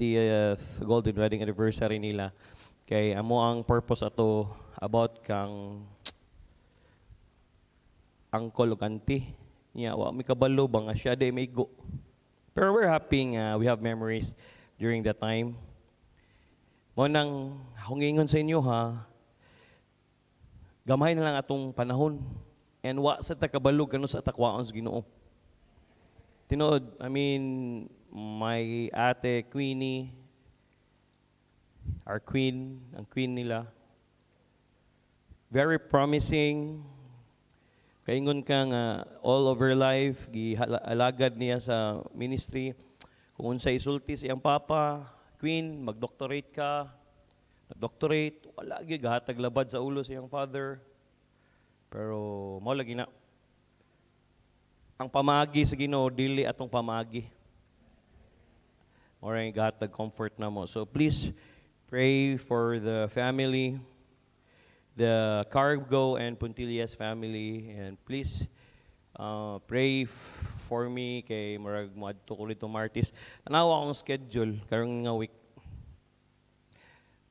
50th golden wedding anniversary nila. Kay amo ang purpose ato about kang uncle ug niya wa mi kabalo ba nga siya day may go. Pero we're happy nga we have memories during that time. Mo nang hungingon sa inyo ha. Gamay na lang atong panahon. And wa sa takabalog kano sa takwaon sa Ginoo. Tinod, I mean, my ate Queenie, our queen, ang queen nila, very promising. Kaingon ka nga all over life, gialagad niya sa ministry. Kung unsa isulti siyang papa, queen, mag-doctorate ka, nag-doctorate, wala gyud gahatag labad sa ulo siyang father. Pero mao na ang pamagi sa Ginoo dili atong pamagi. Or ang gahatag comfort na mo. So please pray for the family, the Cargo and Puntillas family and please uh, pray for me kay murag moadto ko dito Martis. Tanawa akong schedule karong nga week.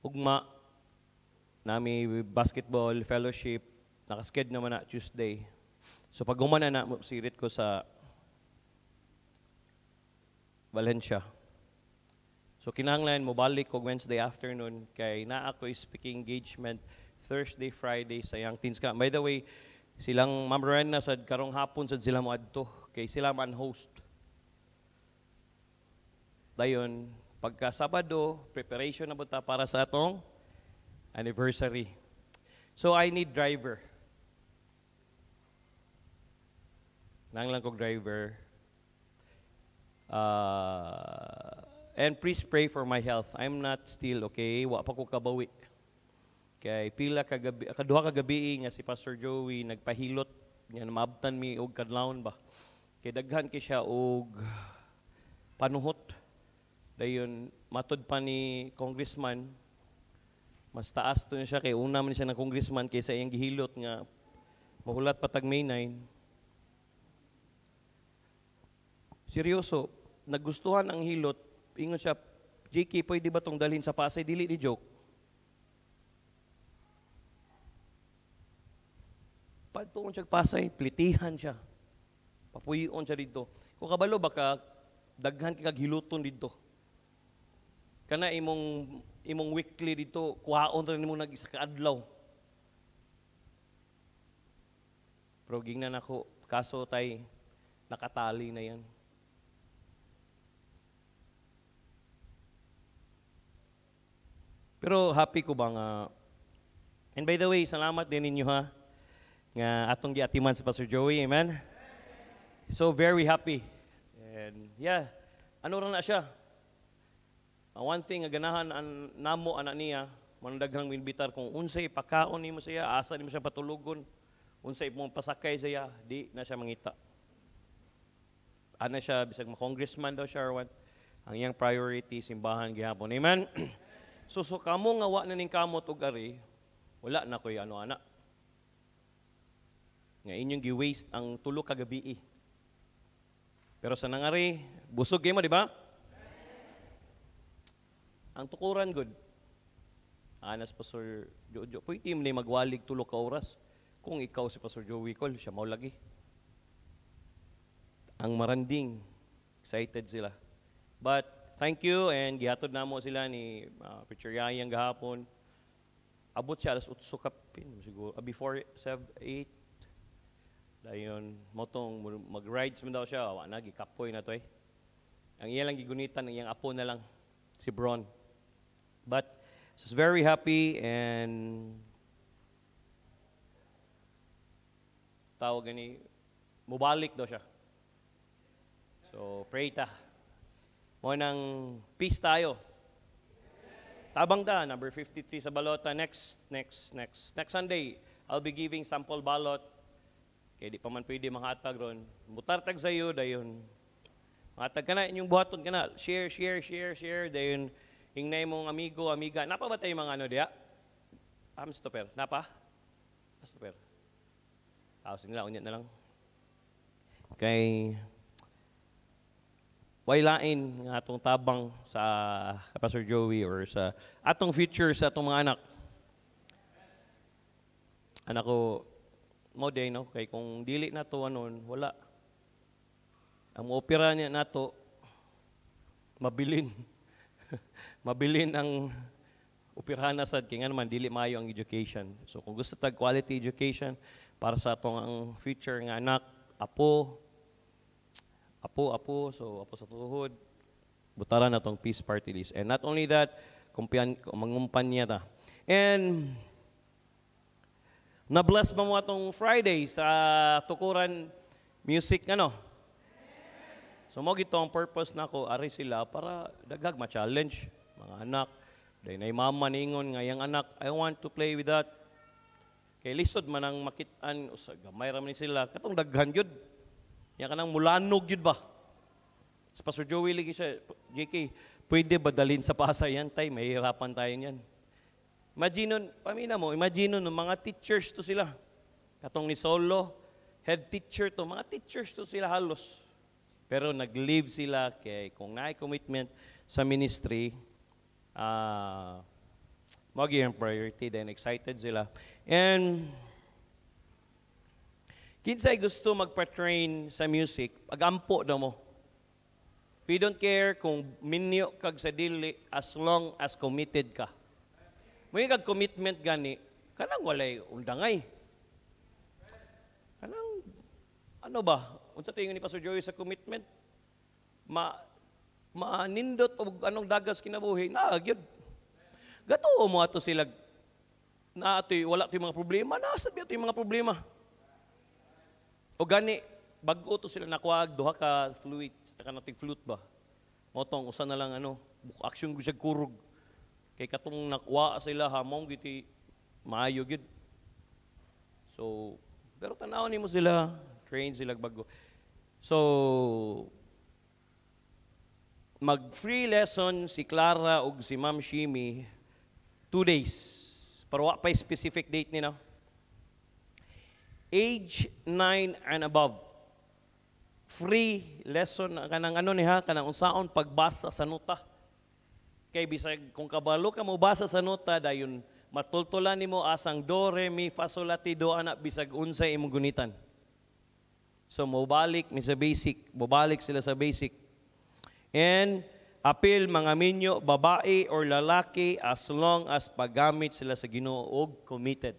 Ugma nami basketball fellowship nakasked naman na Tuesday. So pag humana na sirit ko sa Valencia. So kinahanglan mo balik ko Wednesday afternoon kay naa ako speaking engagement Thursday, Friday sa Young Teens ka. By the way, silang Ma'am Rowena sad karong hapon sad sila mo adto kay sila man host. Dayon, pagka Sabado, preparation na buta para sa atong anniversary. So I need driver. Nang lang kog driver. Uh, and please pray for my health. I'm not still okay. Wa pa ko kabawi. Kay pila ka gabi, kaduha ka gabi nga si Pastor Joey nagpahilot nga maabtan mi og kadlawon ba. Kay daghan kay siya og panuhot. Dayon matod pa ni congressman mas taas to siya kay una man siya ng congressman kaysa iyang gihilot nga mahulat patag May 9. Seryoso, nagustuhan ang hilot, ingon siya, JK, pwede ba tong dalhin sa Pasay? Dili ni joke. Pagtuon siya Pasay, plitihan siya. Papuyon siya dito. Kung kabalo, baka daghan kag hiluton dito. Kana imong imong weekly dito, kuhaon rin mo nag isa ka adlaw. Pero gingnan ako, kaso tay nakatali na yan. Pero happy ko ba nga And by the way, salamat din ninyo ha nga atong giatiman si Pastor Joey, amen. So very happy. And yeah, ano ra na siya? Ang one thing nga ganahan an namo ana niya, mandaghang minbitar kung unsay pakaon nimo siya, asa nimo siya patulugon, unsay mo pasakay siya, di na siya mangita. Ana siya bisag ma congressman daw siya or what. Ang iyang priority simbahan gihapon. Amen. so so kamo nga wa na ning kamot og ari, wala na koy ano ana. Nga inyong gi-waste ang tulo ka gabi. Pero sa nangari, busog kayo mo, di ba? Ang tukuran, good. Anas, Pastor Jojo, pwede mo na magwalig tulo ka oras. Kung ikaw si Pastor Joey Cole, siya lagi. Ang maranding, excited sila. But thank you and gihatod na mo sila ni uh, Preacher Yayang gahapon. Abot siya alas 8 kapin siguro uh, before 7 8 dayon motong mag-rides man daw siya wa na gikapoy na to eh. Ang iya lang gigunitan ang iyang apo na lang si Bron. But so very happy and tawag gani mubalik daw siya. So pray ta. Mo nang peace tayo. Tabang ta, number 53 sa balota. Next, next, next. Next Sunday, I'll be giving sample ballot. Kaya di pa man pwede manghatag ron. Mutartag sa iyo, dayon. Manghatag ka na, inyong buhaton ka na. Share, share, share, share. Dayon, hingnay mong amigo, amiga. Napa ba tayo mga ano diya? Am stopper. Napa? Stopper. Tapos nila, unyat na lang. Kay, wailain nga atong tabang sa Pastor Joey or sa atong future sa atong mga anak. Anak ko, mo day, no? Kay kung dili na to, ano, wala. Ang opera niya na to, mabilin. mabilin ang operahan na sad kay nga naman dili maayo ang education. So kung gusto tag quality education para sa atong ang future nga anak, apo, apo, apo, so apo sa tuhod, butaran na tong peace party list. And not only that, kumpiyan, mangumpanya ta. And na-bless ba mo atong Friday sa tukuran music ano? So mo gito ang purpose nako ari sila para daghag ma-challenge mga anak. Dahil na mama ningon nga yung anak, I want to play with that. Kay lisod man ang makitaan, gamay raman ni sila, katong daghan yun. Yan ka mulanog yun ba? Sa Pastor Joey lagi siya, JK, pwede ba dalhin sa Pasay yan, tay? Mahirapan tayo niyan. Imagine nun, pamina mo, imagine nun, mga teachers to sila. Katong ni Solo, head teacher to, mga teachers to sila halos. Pero nag-leave sila kay kung na commitment sa ministry, uh, mag yung priority, then excited sila. And Kinsay gusto magpa-train sa music, pagampo daw mo. We don't care kung minyo kag sa dili as long as committed ka. May kag commitment gani, kanang walay undangay. Kanang ano ba? Unsa tingin ni Pastor Joey sa commitment? Ma maanindot og anong dagas kinabuhi, na gyud. Gato mo ato sila na ato wala to mga problema, nasa biya mga problema. O gani, bago to sila nakuha, duha ka fluid, kanatig flute ba? Motong, usa na lang ano, action ko siya kurog. Kay katong nakuha sila, hamong giti, maayo gid. So, pero tanaw ni mo sila, train sila bago. So, mag-free lesson si Clara ug si Ma'am Shimi two days. Pero wa pa specific date ni na age 9 and above. Free lesson kanang ano ni ha kanang unsaon pagbasa sa nota. Kay bisag kung kabalo ka mo basa sa nota dayon matultulan nimo asang do re mi fa sol la ti do ana bisag unsay imong gunitan. So mo balik mi sa basic, balik sila sa basic. And apil mga minyo babae or lalaki as long as paggamit sila sa Ginoo og committed.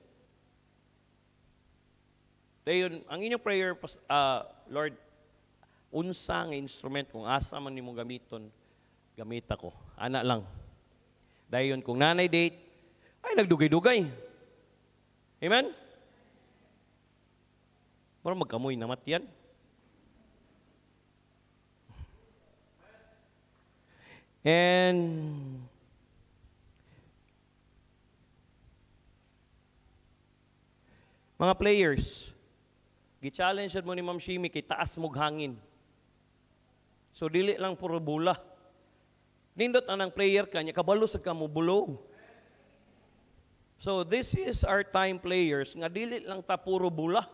Dayon, ang inyong prayer, uh, Lord, unsa nga instrument kung asa man nimo gamiton, gamit ako. Ana lang. Dayon, kung nanay date, ay nagdugay-dugay. Amen? Pero magkamoy namat yan. And mga players, Gi-challenge mo ni Ma'am Shimi kay taas mog hangin. So dili lang puro bula. Nindot anang player kanya kabalo sa kamo bulo. So this is our time players nga dili lang ta puro bula.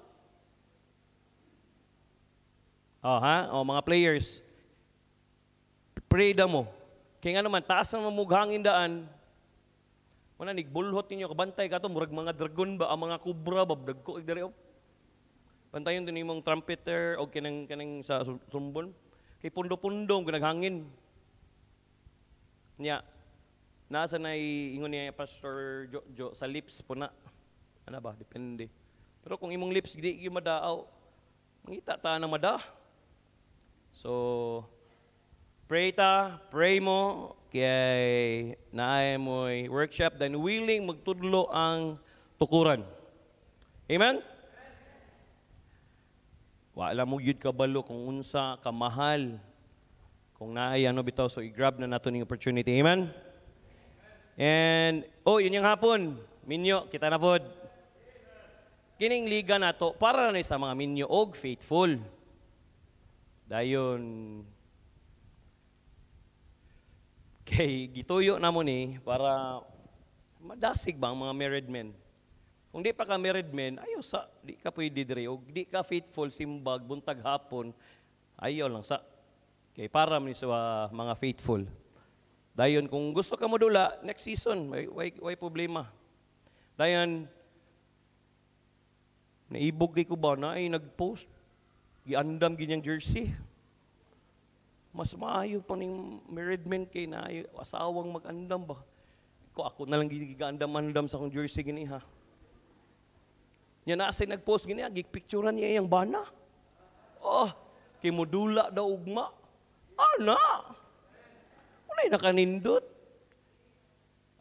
Oh ha, oh mga players. Pray da mo. Kaya nga naman, taas ang mamughangin daan, wala nigbulhot ninyo, kabantay ka to, murag mga dragon ba, ang mga kubra ba, dagko, igdari, oh. Pantayon din imong trumpeter o kinang kanang sa sumbon. Kay pundo-pundong ginaghangin. Nya nasa na ingon niya Pastor Jo, jo sa lips po na. Ano ba? Depende. Pero kung imong lips di gyud madaaw, mangita ta na mada. So pray ta, pray mo kay naay mo workshop then willing magtudlo ang tukuran. Amen? Wala mo yun kabalo kung unsa kamahal. Kung naay ano bitaw so i-grab na nato ning opportunity. Amen. And oh, yun yung hapon. Minyo, kita na pod. Kining liga nato para na sa mga minyo og faithful. Dayon kay gituyo na mo ni para madasig ba ang mga married men. Kung di pa ka married men, ayaw sa, di ka pwede dire. O di ka faithful, simbag, buntag hapon, ayaw lang sa. Kay para man sa uh, mga faithful. Dayon kung gusto ka mo dula next season, may way, way problema. Dayon naibog kay ko ba na ay nag-post giandam ginyang jersey. Mas maayo pa ning married men kay na asawang mag-andam ba. Ko ako na lang gigaandam-andam sa akong jersey gini ha. Nya na say nag-post gini, gipicturean niya yung bana. Oh, kay modula daw ugma. Ana. Unay nakanindot.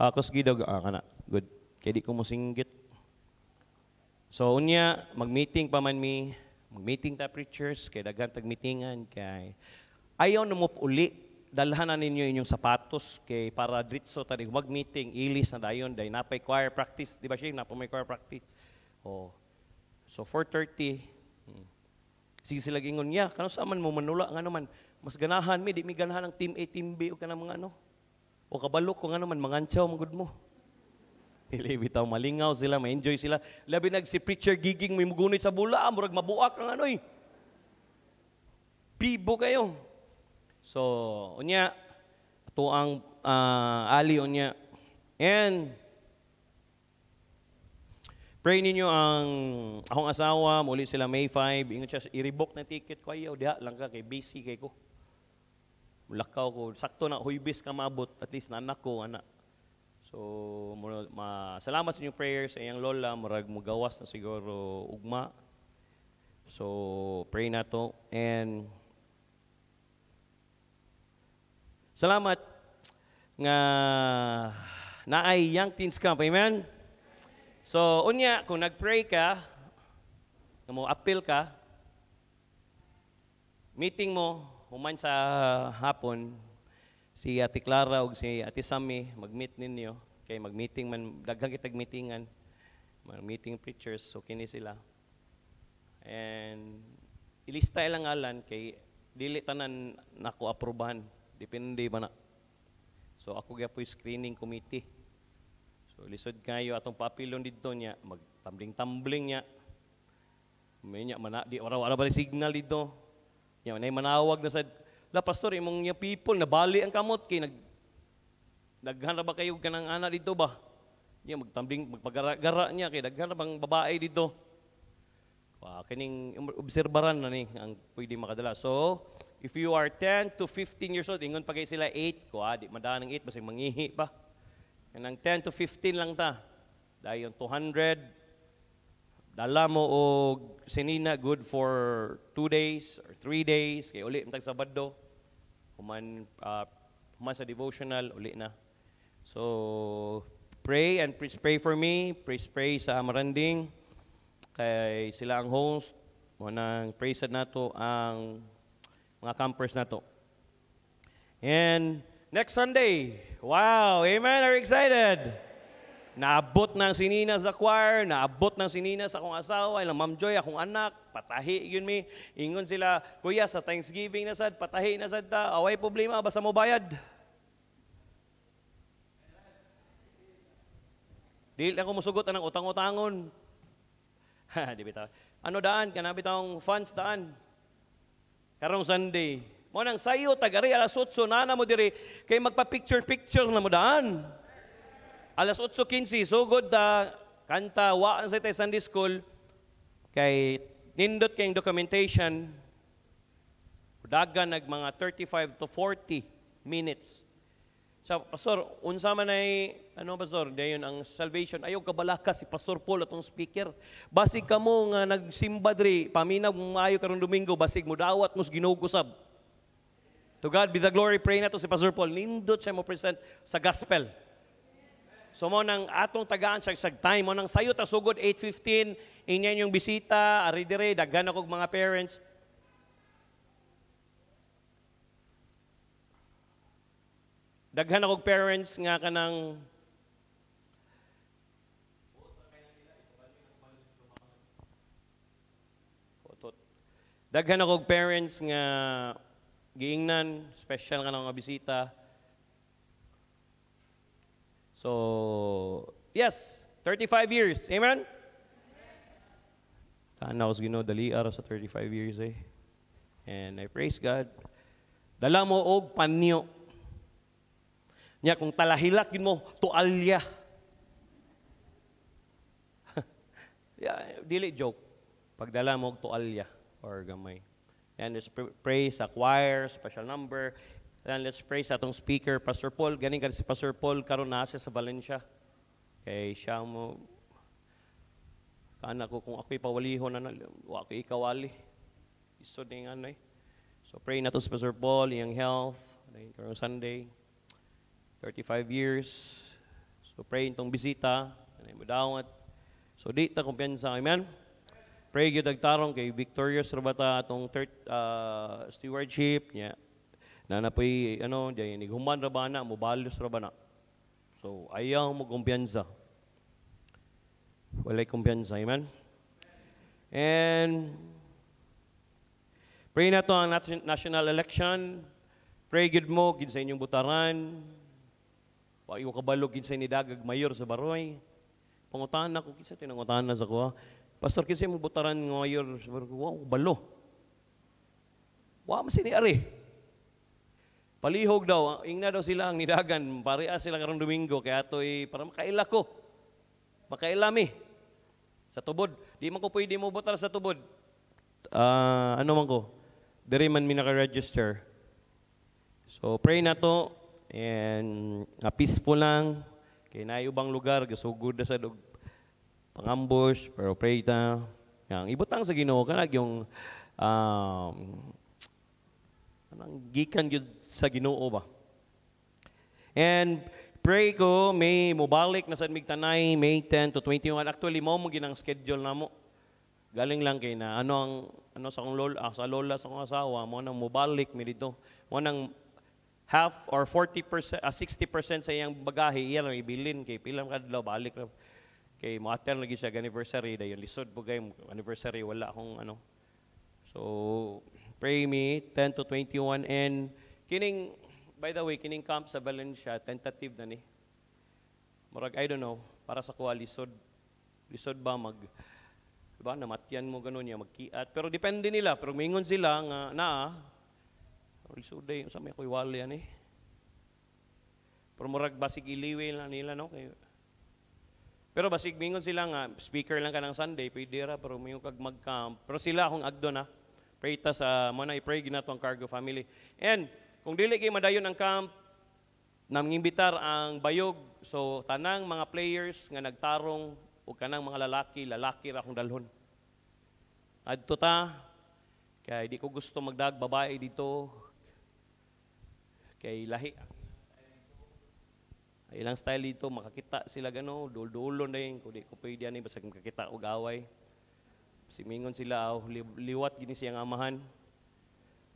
Ako sige daw, ah, kana. Good. Kaya di ko mo singgit. So, unya, mag-meeting pa man mi, mag-meeting ta preachers, kay daghan tag-meetingan, kay ayaw na mo uli, dalhan na ninyo inyong sapatos, kay para dritso tadi mag-meeting, ilis na dayon, dahil napay choir practice, di ba siya, napay may choir practice. Oh. So, 4.30, hmm. sige sila gingon, ya, kano sa man mo manula, nga naman, mas ganahan mi, di mi ganahan ng team A, team B, o ka mga ano, o kabalo ko nga naman, mangantsaw, magud mo. Dili bitaw malingaw sila, ma-enjoy sila. Labi nag si preacher giging may mugunit sa bula, murag mabuak ang ano eh. Bibo kayo. So, unya, ito ang uh, ali unya. And, pray ninyo ang akong asawa, muli sila May 5, ingon siya, i-rebook na ticket ko ayaw, diha lang ka, kay busy kay ko. Mulakaw ko, sakto na, huybis ka mabot, at least na anak ko, anak. So, ma salamat sa inyong prayers sa iyang lola, murag mugawas na siguro ugma. So, pray na to. And, salamat nga naay Young Teens Camp. Amen? So, unya, kung nag-pray ka, mo appeal ka, meeting mo, human sa hapon, si Ate Clara ug si Ate Sami mag-meet ninyo. Kay mag-meeting man daghang kitag meetingan. Mag-meeting preachers so kini sila. And ilista ilang alan kay dili tanan nako aprobahan. Depende ba na? So ako gyapon screening committee so lisod kayo atong papilon didto niya magtambling-tambling niya may niya mana di wala ba signal dito niya nay manawag na sa La pastor, imong niya people, nabali ang kamot, kay nag, naghanap ba kayo kanang anak dito ba? Niya magtambling, magpagara niya, kay daghan bang babae dito. Uh, kining obserbaran na ni ang pwede makadala. So, if you are 10 to 15 years old, ingon pa kayo sila 8, ko ah, di madaan ng 8, basig mangihi pa. Kanang 10 to 15 lang ta. Dahil yung 200, dala mo og sinina good for 2 days or 3 days, kay uli tag Sabado human, uh, human sa devotional, uli na. So, pray and please pray for me. Please pray sa Maranding. Kay sila ang host. Mo nang praise nato ang mga campers nato. And next Sunday, wow, amen, are you excited? Naabot ng sinina sa choir, naabot ng sinina sa akong asawa, ilang Ma'am Joy, akong anak, patahi yun mi. Ingon sila, kuya, sa Thanksgiving na sad, patahi na sad ta, away problema, basta mo bayad. Dili ako musugot ang utang-utangon. Ha, di. Ano daan? Kanabi taong funds daan. Karong Sunday. Mo nang sayo, tagari, alas 8, nana mo diri, kay magpa-picture-picture na mo daan. Alas 8.15, so good da, kanta, waan sa tayo Sunday School, kay nindot kayong documentation, daga nag mga 35 to 40 minutes. So, Pastor, unsa man ay, ano Pastor, dayon ang salvation, ayaw kabalaka si Pastor Paul atong speaker. Basig ka mo nga nagsimba diri, paminaw mong maayo karong Domingo, basig mo dawat mos ginugusab. To God be the glory, pray na to si Pastor Paul. Nindot siya mo present sa gospel. So mo nang atong tagaan sa sag time mo nang sayo ta sugod 8:15 inyan yung bisita ari dire daghan ako mga parents. Daghan ako parents nga kanang Daghan ako parents nga giingnan, special nga nga bisita. So, yes, 35 years. Amen? Tanaw ko ginoo dali ara sa 35 years eh. And I praise God. Dala mo og panyo. Nya kung talahilak yun mo, tualya. yeah, dili joke. Pagdala mo og tualya or gamay. And let's pr- pray sa choir, special number. And let's pray sa atong speaker, Pastor Paul. Ganing ka si Pastor Paul, karon na siya sa Valencia. Kay siya mo, kana ko kung ako'y pawalihon na, wa ako'y ikawali. Isod na yung ano eh. So pray na to sa Pastor Paul, iyang health, karong Sunday, 35 years. So pray itong bisita, kanay mo dawat. So di ta kumpiyansa, amen? Pray gyud agtarong kay victorious ra atong third uh, stewardship niya. Na napoy ano, diay ni human ra ba na, mobalos ra. So ayaw mo kumpiyansa. Walay kumpiyansa, amen? And pray na to ang nat- national election. Pray gid mo gid sa inyong butaran. Wa iyo kabalog gid sa ni dagag mayor sa Baroy. Pangutan na ko kinsa tinangutan na sa ko. Pastor kinsa mo butaran nga mayor sa Baroy? Wow, balo. Wa man sini ari. Palihog daw, ingna daw sila ang nidagan, pareha sila karong Domingo, kaya ito'y para makaila ko. Makailami. Sa tubod. Di man ko pwede mo botar sa tubod. Ah, ano man ko? Diri man mi naka-register. So pray na to and nga peaceful lang. Kay na ubang lugar gasugod na sa dog pangambush pero pray ta. Yang ibutang sa Ginoo kanag yung um, anang gikan gyud sa Ginoo ba. And pray ko may mobalik na sa migtanay May 10 to 21. Actually mo mo ginang schedule namo. Galing lang kay na ano ang ano sa akong lola, ah, sa lola sa akong asawa mo nang mobalik mi dito. Mo nang half or 40% ah, 60% sa iyang bagahe iya lang ibilin kay pila kadlaw balik ra. Kay mo attend lagi siya anniversary dayon lisod po kay anniversary wala akong ano. So pray me 10 to 21 and kining by the way kining camp sa Valencia tentative na ni. Murag I don't know para sa kuha lisod. Lisod ba mag Diba? Namatyan mo ganun niya, magkiat. Pero depende nila. Pero mingon sila nga na, Lisuday, sa may ko'y wali yan eh. Pero murag basig iliwi lang nila, no? Kay, pero basig mingon sila nga, speaker lang ka ng Sunday, pwede ra, pero mingon kag mag-camp. Pero sila akong agdo na. Pray ta sa, mana i-pray ginato ang cargo family. And, kung dili kay madayon ang camp, namimbitar ang bayog. So, tanang mga players nga nagtarong o kanang mga lalaki, lalaki ra akong dalhon. Adto ta, kay di ko gusto magdag babae dito. Kay lahi. Ilang style dito, makakita sila gano, dul-dulon na yun. Kung di ko pwede yan, basta makakita o gaway. Simingon sila, oh, li- liwat gini siyang amahan.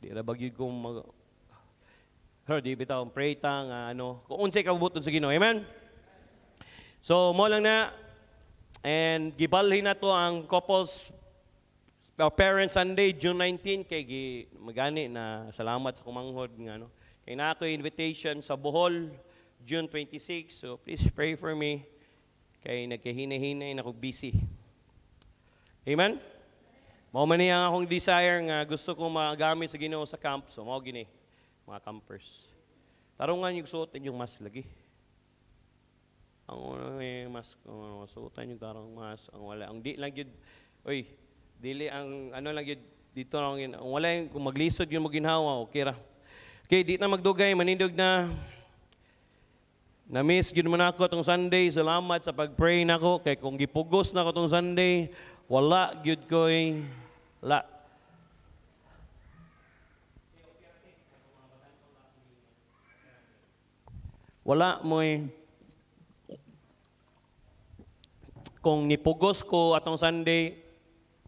Di ra bagyod ko mag... Her, di bitaw, pray ta nga ano. Kung unsay kabubuton sa Ginoo, amen? So, mo lang na, And gibalhin na to ang couples uh, Parents Sunday, June 19, kay gi, magani na salamat sa kumanghod nga no. Kay na ako invitation sa Bohol, June 26. So please pray for me. Kay nagkahina-hinay na ako busy. Amen? Mao man ang akong desire nga gusto kong magamit sa Ginoo sa camp. So mao gini, mga campers. Tarungan yung suot yung mas lagi. Ang una may mas uh, suotan yung karang mas ang wala ang di lang yun oy dili ang ano lang yun dito lang ang wala yung kung maglisod yun mo ginhawa okay ra okay di na magdugay manindog na na miss gyud man ako tong Sunday salamat sa pag-pray nako kay kung gipugos na ako tong Sunday wala gyud koy la wala mo'y kung nipugos ko atong Sunday,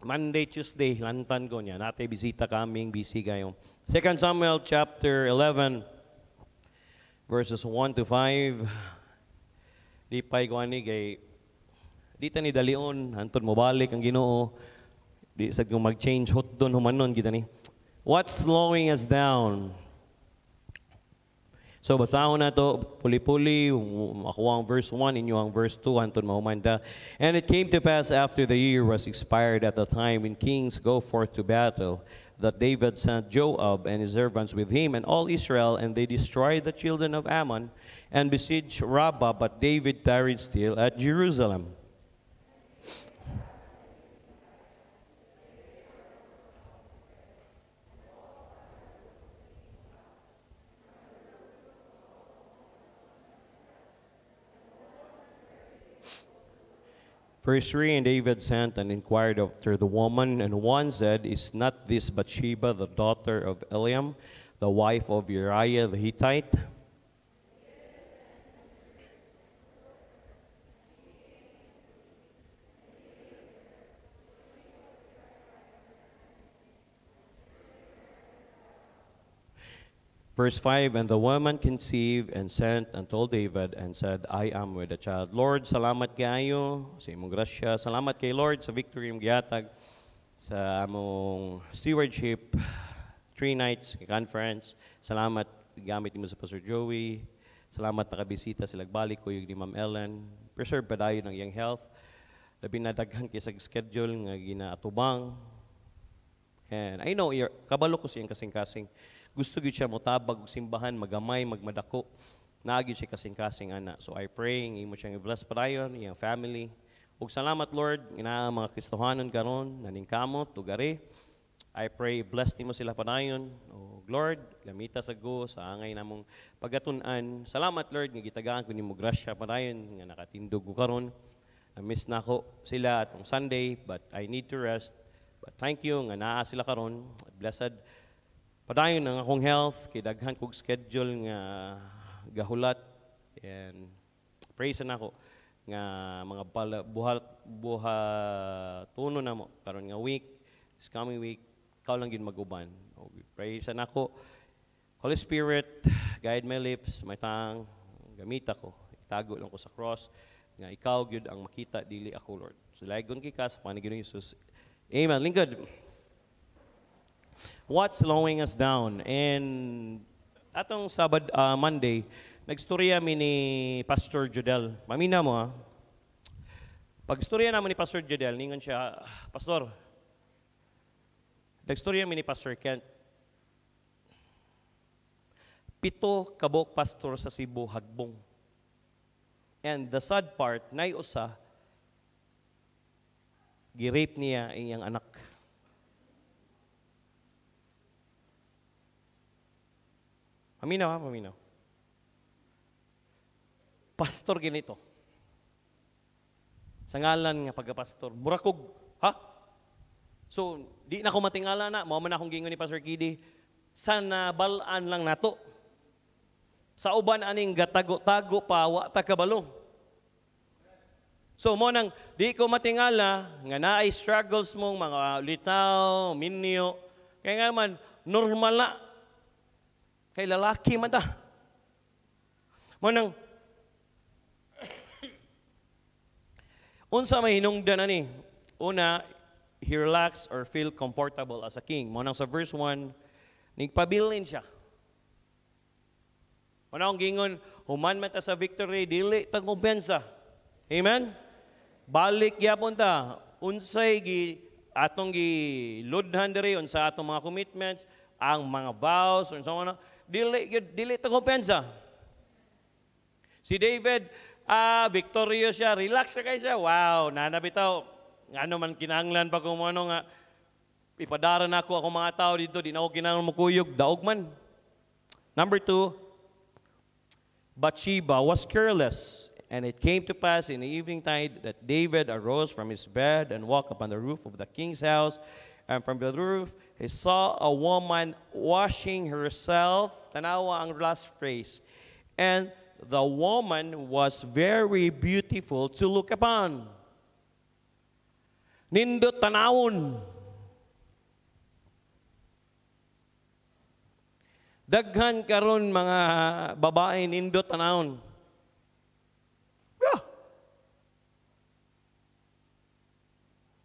Monday, Tuesday, lantan ko niya. Nate bisita kaming busy kayo. 2 Samuel chapter 11, verses 1 to 5. Di ko ani di ta ni dalion, hantod mo balik ang ginoo. Di sa kung mag-change hot doon humanon kita ni. What's slowing us down? So basahon na to, puli-puli, ako ang verse 1, inyo ang verse 2, hantun mahumanda. And it came to pass after the year was expired at the time when kings go forth to battle, that David sent Joab and his servants with him and all Israel, and they destroyed the children of Ammon and besieged Rabbah, but David tarried still at Jerusalem. Verse 3 And David sent and inquired after the woman, and one said, Is not this Bathsheba, the daughter of Eliam, the wife of Uriah the Hittite? Verse 5 And the woman conceived and sent and told David and said, I am with the child. Lord, salamat kayo sa imong grasya. Salamat kay Lord sa victory yung gihatag sa among stewardship, three nights conference. Salamat gamit mo sa Pastor Joey. Salamat nakabisita sila balik ko yung ni Ma'am Ellen. Preserve pa dayo ng iyang health. Labi na daghan kay schedule nga ginaatubang. And I know, kabalo ko siyang kasing-kasing. Gusto gyud siya motabag og simbahan, magamay, magmadako. Naagi siya kasing-kasing ana. So I pray imo siyang i-bless padayon, iyang family. Ug salamat Lord, ina mga Kristohanon karon naningkamot ug ari. I pray bless nimo sila padayon. O Lord, gamita sa go sa angay namong pagatun-an. Salamat Lord nga gitagaan ko nimo grasya padayon nga nakatindog ko karon. Na-miss na ako sila atong Sunday, but I need to rest. But thank you nga naa sila karon. Blessed Padayon ang akong health, kay daghan kog schedule nga gahulat and praise na ako nga mga bala, buhat buha tuno na mo karon nga week this coming week ikaw lang gid maguban. Praise na ako Holy Spirit guide my lips my tongue gamita ko itago lang ko sa cross nga ikaw gyud ang makita dili ako Lord. So laygon kay ka sa panigin ni Jesus. Amen. Lingkod what's slowing us down. And atong Sabad, ah, Monday, nagstorya mi ni Pastor Jodel. Mamina mo ha. Pag istorya naman ni Pastor Jodel, ningon siya, Pastor, nagstorya mi ni Pastor Kent. Pito kabok pastor sa Cebu hagbong. And the sad part, nay usa, girape niya iyang anak. Paminaw ha, paminaw. Pastor ganito. Sa ngalan nga pagkapastor, burakog, ha? So, di na ko matingala na, mao man akong gingon ni Pastor Kidi, sa nabalaan lang nato. Sa uban aning gatago-tago pa, wa ta kabalo. So mo nang di ko matingala nga naay struggles mong mga litaw, minyo. Kaya nga man normal na Kay lalaki man ta. Mo nang Unsa may hinungdan ani? Una, he relax or feel comfortable as a king. Mo nang sa verse 1, nigpabilin siya. Mo nang gingon, human man ta sa victory, dili ta kumpensa. Amen? Balik gyapon ta. Unsay gi atong gi ludhan diri unsa atong mga commitments, ang mga vows, unsa man dili dili ta kumpensa. Si David, ah, victorious siya, relax na kayo siya. Wow, nanabitaw. Ano man kinanglan pa kung ano nga, ipadara na ako akong mga tao dito, di na ako kinahanglan makuyog, daog man. Number two, Bathsheba was careless. And it came to pass in the evening tide that David arose from his bed and walked upon the roof of the king's house. And from the roof, he saw a woman washing herself. Tanawa ang last phrase. And the woman was very beautiful to look upon. Nindot tanawon. Daghan karon mga babae nindot tanawon. Yeah.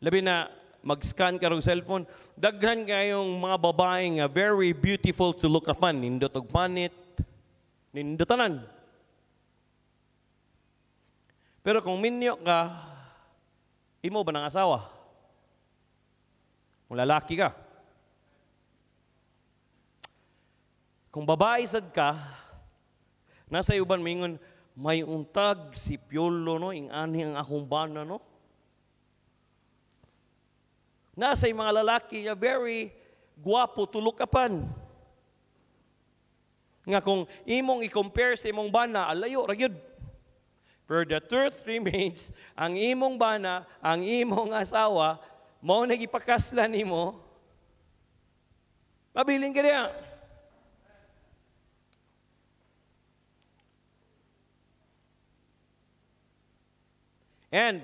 Labi na mag-scan ka ng cellphone, daghan kayong mga babae nga very beautiful to look upon. Nindot og panit, nindotanan. Pero kung minyo ka, imo ba ng asawa? Kung lalaki ka, kung babae sad ka, nasa uban mingon, may untag si Piolo no, ing ani ang akong bana no. Nasa mga lalaki, ya very guwapo tulukapan. Nga kung imong i-compare sa imong bana, alayo, ragyod. Pero the truth remains, ang imong bana, ang imong asawa, mo nagipakaslan nimo, mabiling ka niya. And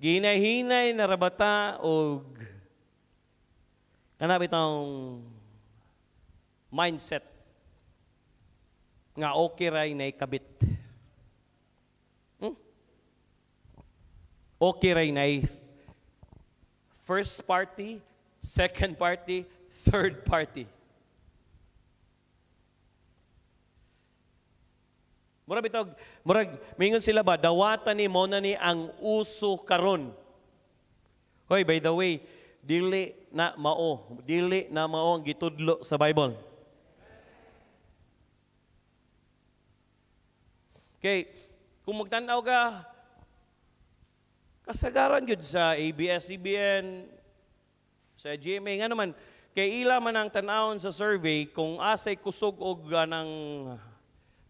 ginahinay na rabata og kanabit ang mindset nga okay ray na ikabit. Hmm? Okay ray na first party, second party, third party. Murag bitog, murag mingon sila ba dawatan ni mo na ni ang uso karon. Hoy, by the way, dili na mao, dili na mao ang gitudlo sa Bible. Okay, kung magtanaw ka, kasagaran yun sa ABS-CBN, sa GMA, nga naman, kay ila man ang tanawon sa survey kung asay kusog og ng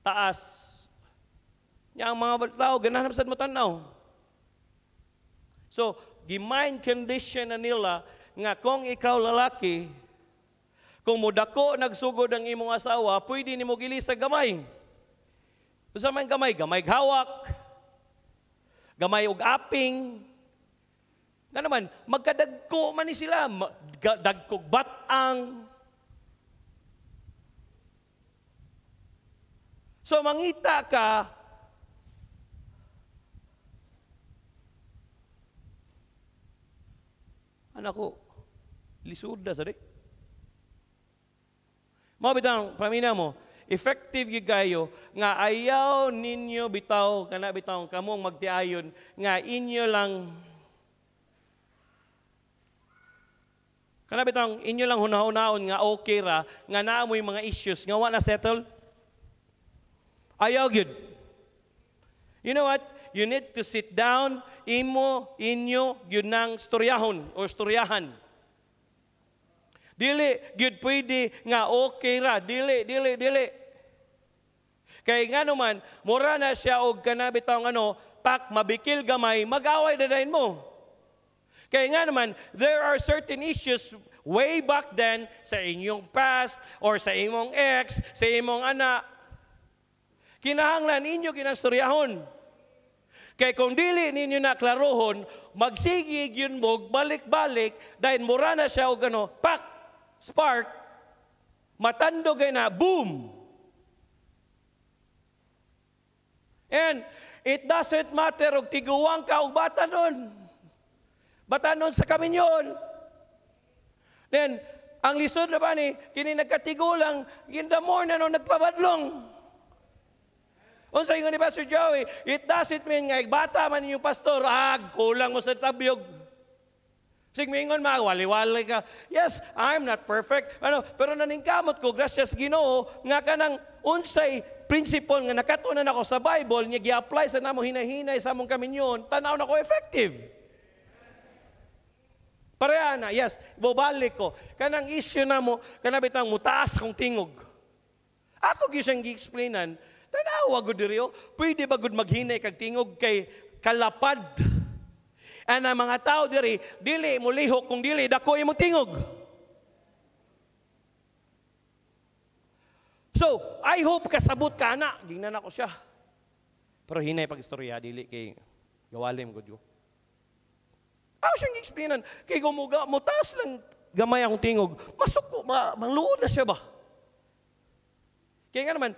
taas Nya ang mga tao ganahan sad mo tanaw. So, gi-mind condition na nila nga kung ikaw lalaki, kung mudako nagsugod ang imong asawa, pwede nimo gili sa gamay. Usa man gamay, gamay hawak, gamay og aping. Nga naman, magkadagko man ni sila, dagkog batang. So mangita ka Anak ko, lisod na sa di. Mga bitang, pamina mo, effective yung kayo, nga ayaw ninyo bitaw, kana bitaw, kamong magtiayon, nga inyo lang, kana bitaw, inyo lang hunahunaon nga okay ra, nga naamoy mga issues, nga wala settle. Ayaw good. You know what? You need to sit down, imo inyo gyud nang storyahon o storyahan. Dili gyud pwede nga okay ra, dili dili dili. Kay nga naman, mura na siya og kanabi taong ano, pak mabikil gamay, mag-away na dahin mo. Kaya nga naman, there are certain issues way back then sa inyong past or sa imong ex, sa imong anak. Kinahanglan inyo kinastoryahon. Kay kung dili ninyo na klarohon, magsigig yun mo, balik-balik, dahil mura na siya o gano, pak, spark, matando kay na, boom! And it doesn't matter og tiguwang ka og bata nun. Bata nun sa kaminyon. Then, ang lisod na ba ni, kini nagkatigulang, gindamor na nung nagpabadlong. Unsa ingon ni Pastor Joey, it doesn't mean nga bata man ninyo pastor, ah, kulang mo sa tabyog. Sig mingon ma wali-wali ka. Yes, I'm not perfect. Ano, pero naningkamot ko gracias Ginoo nga kanang unsay principle nga nakatunan ako sa Bible nga gi-apply sa namo hinahinay sa among kaminyon, tanaw na ko effective. Pareha na, yes, bobalik ko. Kanang issue na mo, kanabitang mutaas kong tingog. Ako gisang gi-explainan, Tanawa gud diri oh. Pwede ba gud maghinay kag tingog kay kalapad? Ana mga tao diri dili mo lihok kung dili dako imong tingog. So, I hope kasabot ka na. Gingnan ako siya. Pero hinay pag istorya dili kay gawalim gud yo. Ako siyang explainan kay gumuga mo taas lang gamay akong tingog. Masuk ko, ma, mangluod na siya ba? Kaya nga naman,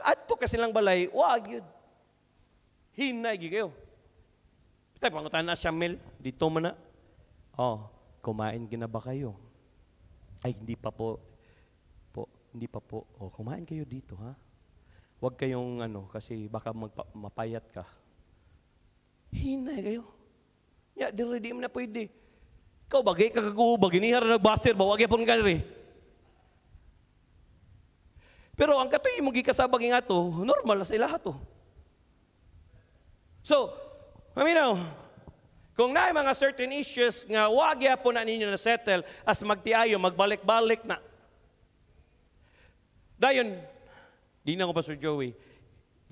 Adto kasi lang balay, wag yun. Hinay kayo. Tay pangutan na siya mil, dito man na. Oh, kumain gina ba kayo? Ay, hindi pa po. Po, hindi pa po. Oh, kumain kayo dito, ha? Huwag kayong ano, kasi baka magpa, mapayat ka. Hinay kayo. Ya, di di mo na pwede. Ikaw bagay kakaguho, baginihar na nagbaser ba, wag yapon ka rin. Pero ang katoy mo gikasabag nga to, normal sa ilaha to. So, maminaw, kung na mga certain issues nga wag po na ninyo na settle as magtiayo, magbalik-balik na. Dayon, di na ko Pastor Joey,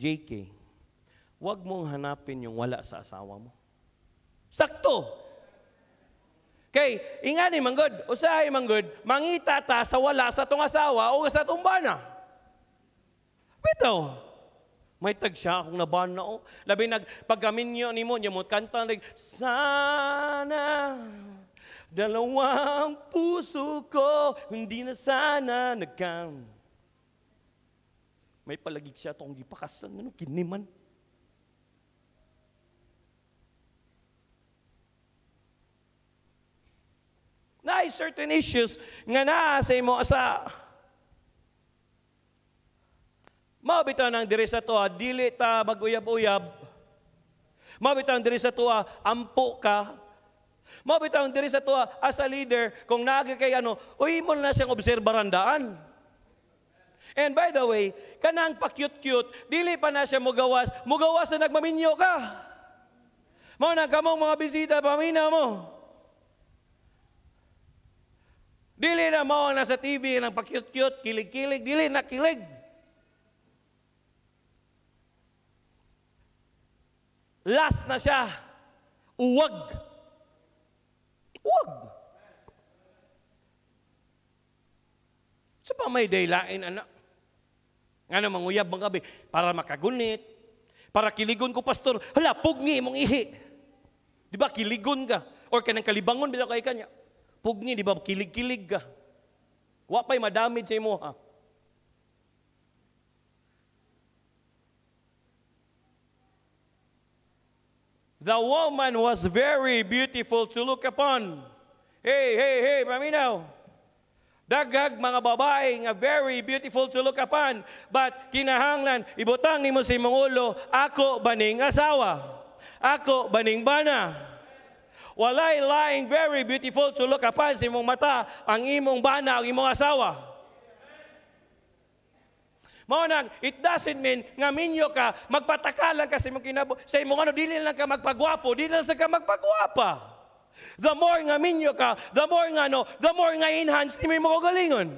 JK, wag mong hanapin yung wala sa asawa mo. Sakto. Kay, ingani manggod, usahay manggod, mangita ta sa wala sa tong asawa o sa tong bana. Bitaw, may tag siya akong nabana o. Labi nag, paggamin niyo ni mo, niya mo kanta nag, Sana dalawang puso ko, hindi na sana nagkam. May palagig siya itong gipakasan, ano, kiniman. na certain issues nga naa sa imo asa. Mabitaw nang diri sa tuwa, dili ta maguyab-uyab. Mabitaw diri sa tuwa, ampo ka. Mabitaw diri sa tuwa, as a leader, kung naagi kay ano, uy mo na siyang obserbarandaan. And by the way, kanang pa-cute-cute, dili pa na siya mugawas, mugawas na nagmaminyo ka. Mo na kamong mga bisita, pamina mo. Dili na mo na sa TV ng pa-cute-cute, kilig-kilig, dili na kilig. Last na siya. Uwag. Uwag. Sa pa may daylain, anak. Nga na manguyab mga gabi, para makagunit, para kiligon ko, pastor, hala, pugni mong ihi. Di ba, kiligon ka. Or kanang kalibangon, bila kay kanya. Pugni, di ba, kilig-kilig ka. Wa pa'y madamage sa imo, ha? The woman was very beautiful to look upon. Hey, hey, hey, paminaw. Daghag mga babae nga very beautiful to look upon. But kinahanglan, ibutang ni mo si Mangulo, ako baning asawa. Ako baning bana. Walay lying very beautiful to look upon sa imong mata, ang imong bana, ang imong asawa. Mao nang it doesn't mean nga minyo ka magpatakalan ka sa imong kinabo sa imong ano dili lang ka magpagwapo, dili lang sa ka magpagwapa. The more nga minyo ka, the more nga no, the more nga enhance ni mo galingon.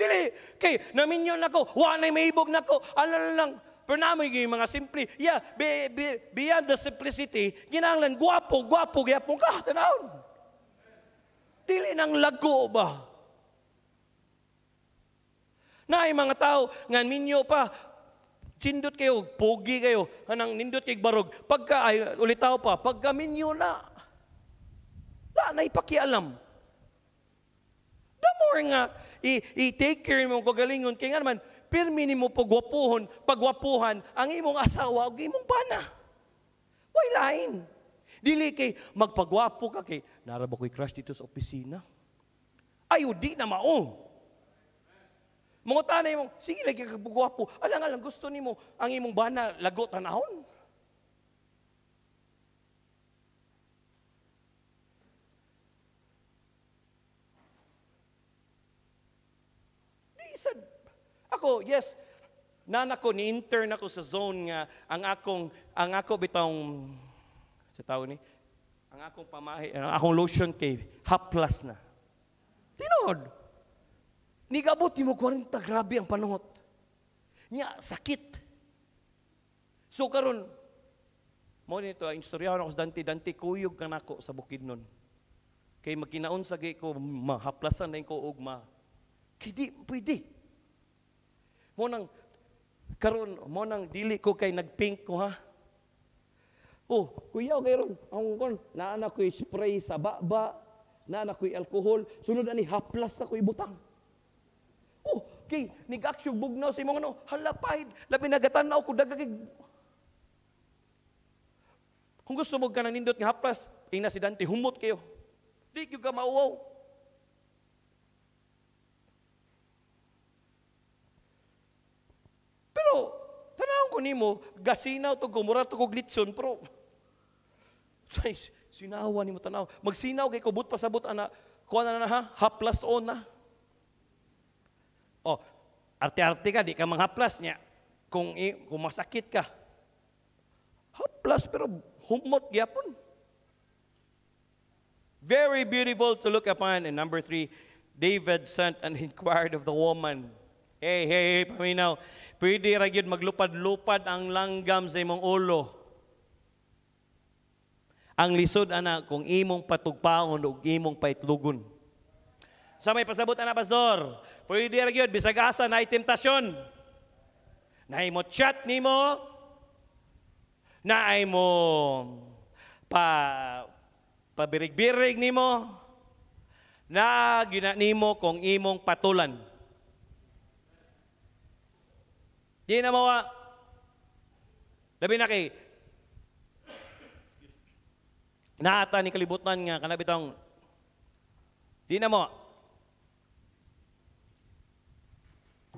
Dili, kay naminyo nako, wa na maibog nako, ano lang, pero namoy yung mga simple. Yeah, be, be, beyond the simplicity, ginanglan, guwapo, guwapo, gyapong ka, tanawon. Dili nang lago ba? Na ay mga tao, nga ninyo pa, sindot kayo, pogi kayo, hanang nindot kay barog. Pagka, ay, ulitaw pa, pagka minyo na, la na ipakialam. The more nga, i-take care mo kagalingon, kaya nga naman, pirmi mo pagwapuhon, pagwapuhan, ang imong asawa, o imong bana. Why lain? Dili kay magpagwapo ka kay naraba ko'y crush dito sa opisina. Ayo di na mao. Mga tanay mo, sige lagi ka gwapo. Alang alang gusto nimo ang imong bana lago tanahon. Di. Ako, yes, nana ko ni intern ako sa zone nga ang akong ang ako bitong sa tao ni ang akong pamahi ang akong lotion kay haplas na. Tinod. Nigabot mo 40, grabe ang panungot. Nya, sakit. So karon mo nito ang istorya ako sa Dante, Dante kuyog ka nako sa bukid nun. Kay magkinaon sa ko, mahaplasan na yung ko ugma. Kay di, pwede. Mo nang, karon mo nang dili ko kay nagpink ko ha. Oh, kuya, okay ron. Ang kon, naana ko spray sa baba, naana ko alcohol, sunod ani haplas na ko ibutang. Oh, kay nigaksyog bugnaw sa imong ano, halapahid, labi nagatanaw ko dagagig. Kung gusto mo ka nindot nga haplas, ina si Dante, humot kayo. Di kayo ka mauwaw. Pero, tanawon ko nimo, gasinaw to gumura to kog litson, pero, say, sinawa nimo tanaw. Magsinaw kay kubot pasabot ana, kuha na na ha, haplas on na. Oh, arte-arte ka, di ka manghaplas niya. Kung, kung masakit ka, haplas pero humot gyapon. Very beautiful to look upon. And number three, David sent and inquired of the woman. Hey, hey, hey, paminaw. Pwede ra gyud maglupad-lupad ang langgam sa imong ulo. Ang lisod ana kung imong patugpaon ug imong paitlugon. Sa may pasabot ana pastor, pwede ra gyud bisag asa na temptasyon. Na mo chat nimo, na ay mo pa pabirig-birig nimo na gina nimo kung imong patulan. Di na mawa. Labi na kay naata ni kalibutan nga kana bitong di na mo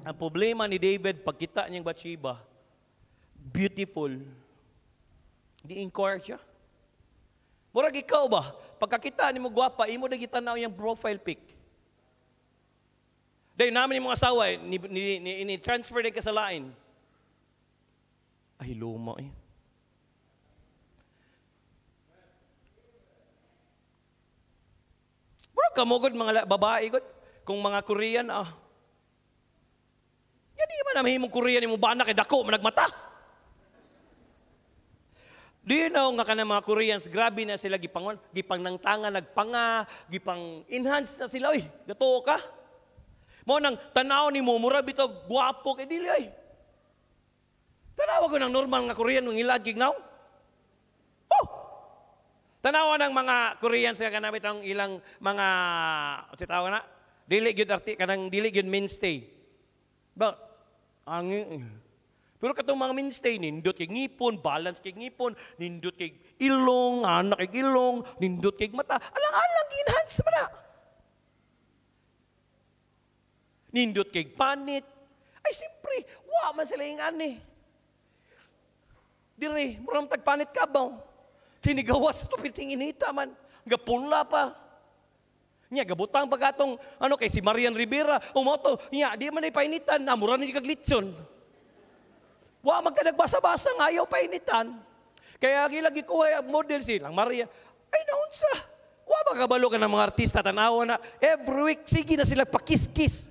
ang problema ni David pagkita niyang Bathsheba beautiful di inquire siya Murag ikaw ba, pagkakita ni mo gwapa, imo na kita na yung profile pic. Dahil namin yung mga asawa, eh, ni, ni, ni, ni transfer din ka sa lain. Ay, luma eh. Murag ka mo gud mga babae gud, kung mga Korean, ah. Yan di man namin mong Korean, mo ba na kay dako, managmata. Do you know nga kanang mga Koreans, grabe na sila gipangon, gipang nang tanga, nagpanga, gipang enhance na sila, oy, gato ka. Mo nang tanaw ni mo, mura bitaw, guwapo kay dili, oy. Tanawa ko ng normal nga Korean, ng ilagig now. Oh! Tanawa ng mga Koreans nga kanang bitang ilang mga, si tawag na, dili gyud arti, kanang dili gyud mainstay. Ba, ang, pero katong mga mainstay, nindot kay ngipon, balance kay ngipon, nindot kay ilong, anak kay ilong, nindot kay mata. Alang-alang, enhance mo na. Nindot kay panit. Ay, siyempre, wa man sila yung ani. Dire, muram tagpanit ka ba? Kinigawas ito, piting inita man. Gapula pa. Nya gabutang pagkatong ano kay si Marian Rivera, umoto, nya di man painitan, amura ni kaglitson. Wa man ka nagbasa-basa nga ayaw painitan. Kaya gilagi ko ay model silang Maria. Ay naunsa. Wa ba kabalo ka ng mga artista tanawa na every week sige na sila pakis-kis.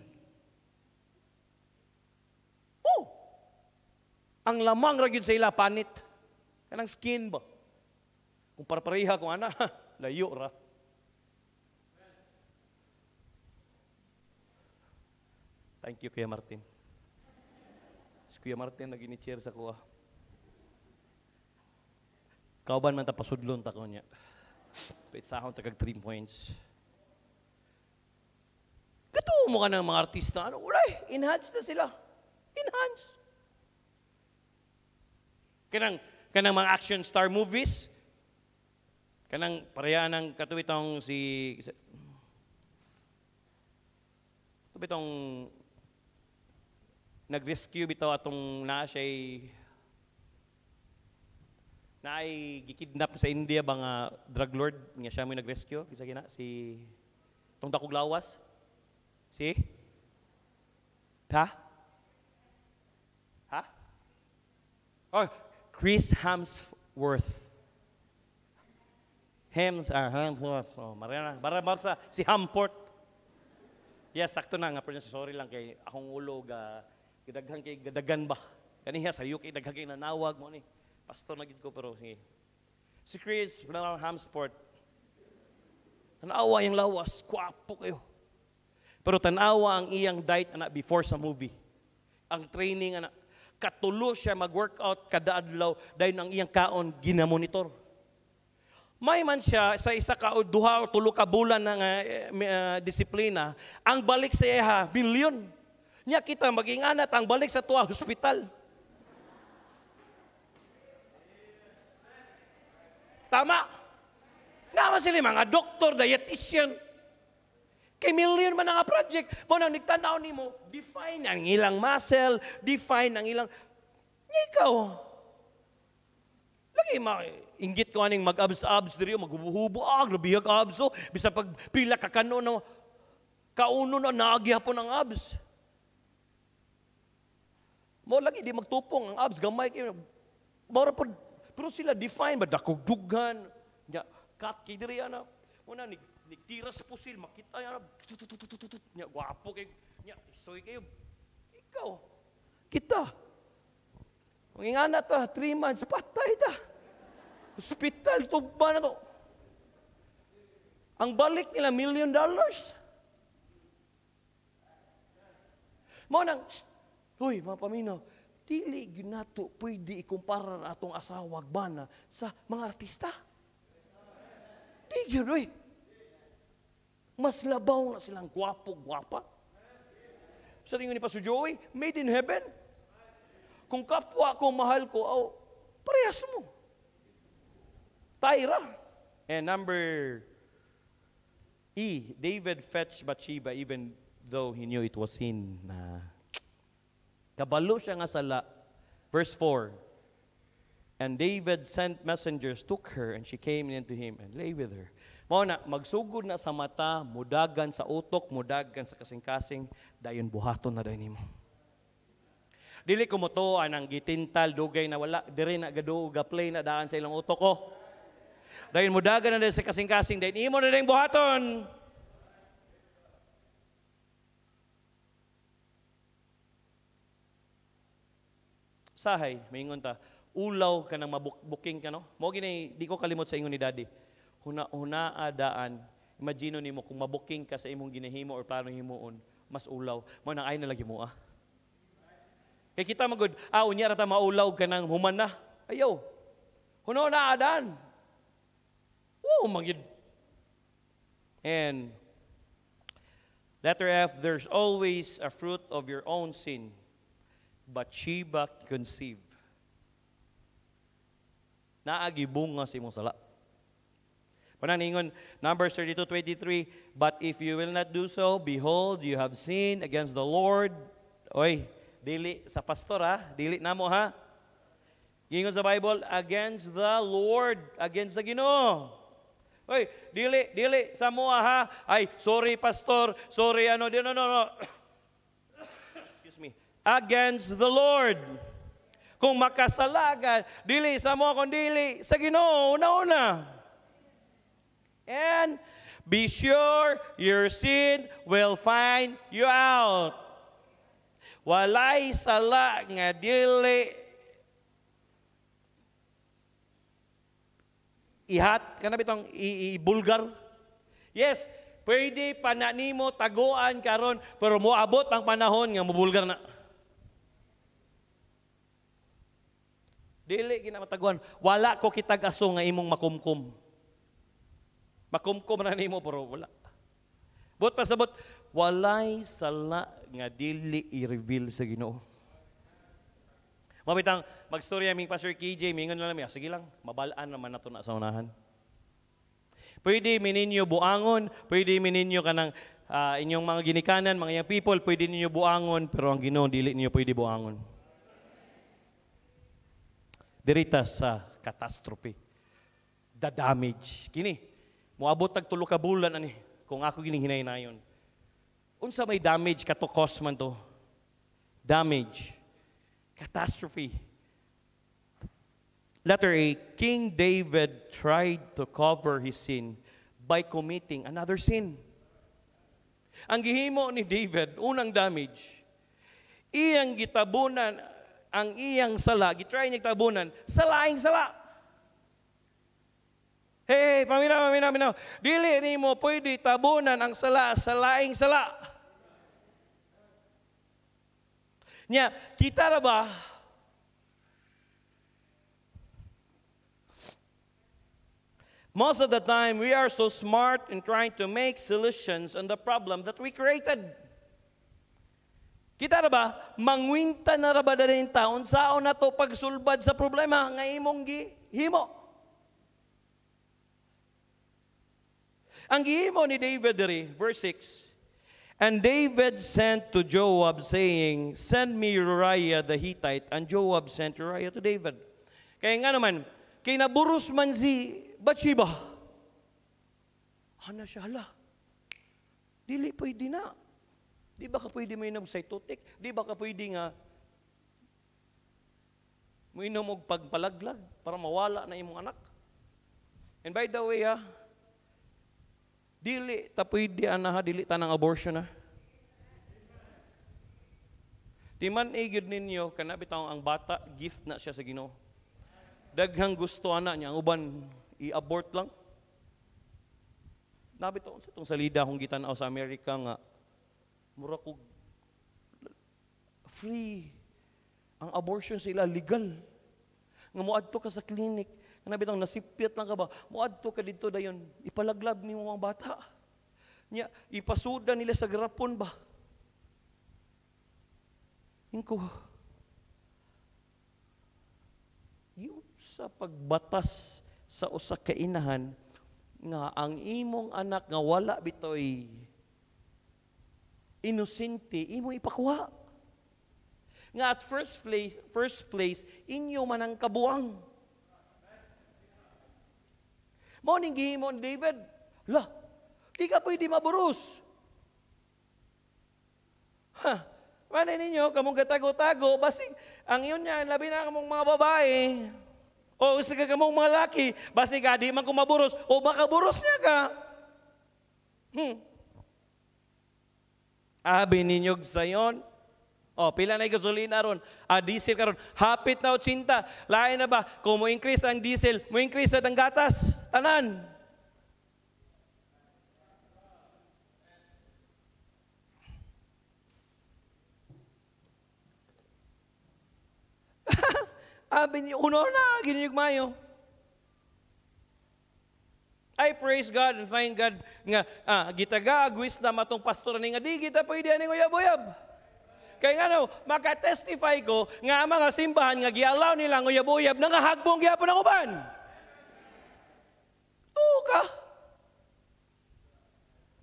Oh. Ang lamang ra gyud sa ila panit. Kanang skin ba? Kung parpareha kung ana, layo ra. Thank you, Kuya Martin. Si Kuya Martin, nag-initiate sa kuha. Kauban man ta pasudlon ta ko niya. Pwede sa akong tagag 3 points. Katuo mo ka ng mga artista. Ano? Eh. Enhance na sila. Enhance. Kanang, kanang mga action star movies. Kanang pareha ng katuwitong si... Katuwitong nag-rescue bitaw atong na siya na ay gikidnap sa India ba nga drug lord nga siya mo nag-rescue? Kisa gina? Si tong dakog lawas? Si? Ha? Ha? Oh Chris Hemsworth. Hems ah Hemsworth. Oh Mariana bara sa si Hamport. Yes, sakto na nga pronounce. Sorry lang kay akong ulo ga gidaghan kay gadagan ba. Kaniya sa UK daghan kay nanawag mo ni. Pastor na gid ko pero sige. Si Chris from Hamsport. Tanawa yung lawas, kwapo kayo. Pero tanawa ang iyang diet ana before sa movie. Ang training ana katulo siya mag-workout kada adlaw dahil ang iyang kaon ginamonitor. May man siya sa isa ka o duha o tulo ka bulan ng uh, uh, disiplina, ang balik sa iya, bilyon. Nya kita maging anat ang balik sa tuwa hospital. Tama. Naman sila mga doktor, dietitian. Kay million man nga project. Mo nang nagtanaw ni mo, define ang ilang muscle, define ang ilang... Nya ikaw, lagi ma inggit ko aning mag-abs-abs diri maghubo ah grabihag abs oh bisa pag pila ka kano no kauno na naagihapon ang abs Mo lagi di magtupong ang abs gamay kayo. Mora pod pero sila define ba dakog dugan. Nya kat kay diri ana. Una ni nigtira sa pusil makita ya nya gwapo kay nya isoy kayo. Ikaw. Kita. Ang ingana ta, three months, patay ta. Hospital, tugba na to. Ang balik nila, million dollars. Mo nang, Hoy, mga paminaw, dili ginato pwede ikumpara na atong asawag bana sa mga artista. Di yun, oy. Mas labaw na silang gwapo, gwapa. Sa tingin ni Pastor Joey, made in heaven. Kung kapwa ko, mahal ko, oh, parehas mo. Tyra. And number E, David fetched Bathsheba even though he knew it was sin na kabalo siya nga sala. Verse 4, And David sent messengers, took her, and she came in to him and lay with her. Mao na, magsugod na sa mata, mudagan sa utok, mudagan sa kasing-kasing, dayon buhaton na dayon nimo. Dili ko mo to anang gitintal dugay na wala diri na gadu gaplay na daan sa ilang utok ko. Dayon mudagan na dayon sa kasing-kasing, dayon imo na dayon buhaton. Sahay, maingon ta, ulaw ka nang mabuking ka no. Mo gini di ko kalimot sa ingon ni daddy. Huna huna adaan. Imagino nimo kung mabuking ka sa imong ginahimo or plano himuon, mas ulaw. Mo nang ay na lagi mo ah. Kay kita magud, ah unya ra ta maulaw ka nang human na. Ayaw. Huna na adan. Wow, magid. And letter F, there's always a fruit of your own sin. But Sheba conceived. Naagi bunga sa imong sala. Pananingon, Numbers 32, 23, But if you will not do so, behold, you have sinned against the Lord. Oy, dili sa pastor ha, dili namo ha. Gingon sa Bible, against the Lord, against the Ginoo. Oy, dili, dili sa mo ha. Ay, sorry pastor, sorry ano, no, no, no. Against the Lord. Kung makasalagan, dili sa mo kung dili sa Ginoo, una-una. And be sure your sin will find you out. Walay sala nga dili ihat kana bitong ibulgar. Yes, pwede pa na nimo taguan karon pero moabot ang panahon nga mobulgar na. Dili ginamataguan. Wala ko kitag aso nga imong makumkum. Makumkum na nimo pero wala. But pasabot, walay sala nga dili i-reveal sa Ginoo. Mabitang magstorya ming Pastor KJ, mingon na lang, sige lang, mabalaan naman nato na sa unahan. Pwede mininyo buangon, pwede mininyo kanang uh, inyong mga ginikanan, mga young people, pwede ninyo buangon, pero ang Ginoo dili niyo pwede buangon. Dirita sa catastrophe. The damage. Kini, Muabot tag tulo ka bulan ani kung ako gining hinaynayon. Unsa may damage kato cause man to? Damage. Catastrophe. Letter A, King David tried to cover his sin by committing another sin. Ang gihimo ni David, unang damage, iyang gitabunan ang iyang sala, gitry niya tabunan, sa laing sala. Hey, paminaw, paminaw, paminaw. Dili ni mo pwede tabunan ang sala sa laing sala. Nya, kita na ba? Most of the time, we are so smart in trying to make solutions on the problem that we created. Kita na ba? Mangwinta na ra ba na rin taon saon na to pagsulbad sa problema nga imong gihimo. Ang gihimo ni David diri, verse 6. And David sent to Joab saying, Send me Uriah the Hittite. And Joab sent Uriah to David. Kaya nga naman, kay naburos man si Bathsheba. Ano siya, hala. Dili pwede na. Di ba ka pwede may nabsay tutik? Di ba ka pwede nga Muinom og pagpalaglag para mawala na imong anak. And by the way, ha, dili ta pwede ana ha, dili ta ng abortion ha. Di man igid ninyo kana bitaw ang bata gift na siya sa Ginoo. Daghang gusto ana niya ang uban i-abort lang. Nabitaw sa tong salida kung gitan-aw sa Amerika nga mura kog free ang abortion sila legal. Nga moadto ka sa clinic, nga bitaw nasipyat lang ka ba, moadto ka dito dayon, ipalaglab nimo ang bata. Nya ipasuda nila sa garapon ba? Ingko, yun sa pagbatas sa usa ka inahan nga ang imong anak nga wala bitoy inosente imo ipakuha. Nga at first place first place inyo man ang kabuang. Mo ning gihimo David. La di ka pwede maburos ha Manay ninyo, kamong katago-tago, basig, ang yun yan, labi na kamong mga babae, o isa ka kamong mga laki, basig ka, di man kumaburos, o makaburos niya ka. Hmm. Abi ninyo sayon, o pila na gasolina ron, ah, diesel karon. Hapit na 80, lain na ba, kung mo increase ang diesel, mo increase ang gatas, tanan. Abi niyo, uno na, ginyug mayo. I praise God and thank God nga ah, gitaga agwis na matong pastor ni nga di kita pwede ani uyab-uyab. Kaya nga no, maka-testify ko nga ang mga simbahan nga gialaw nila ng uyab-uyab nangahagbong gyapon ang uban. Tuo ka.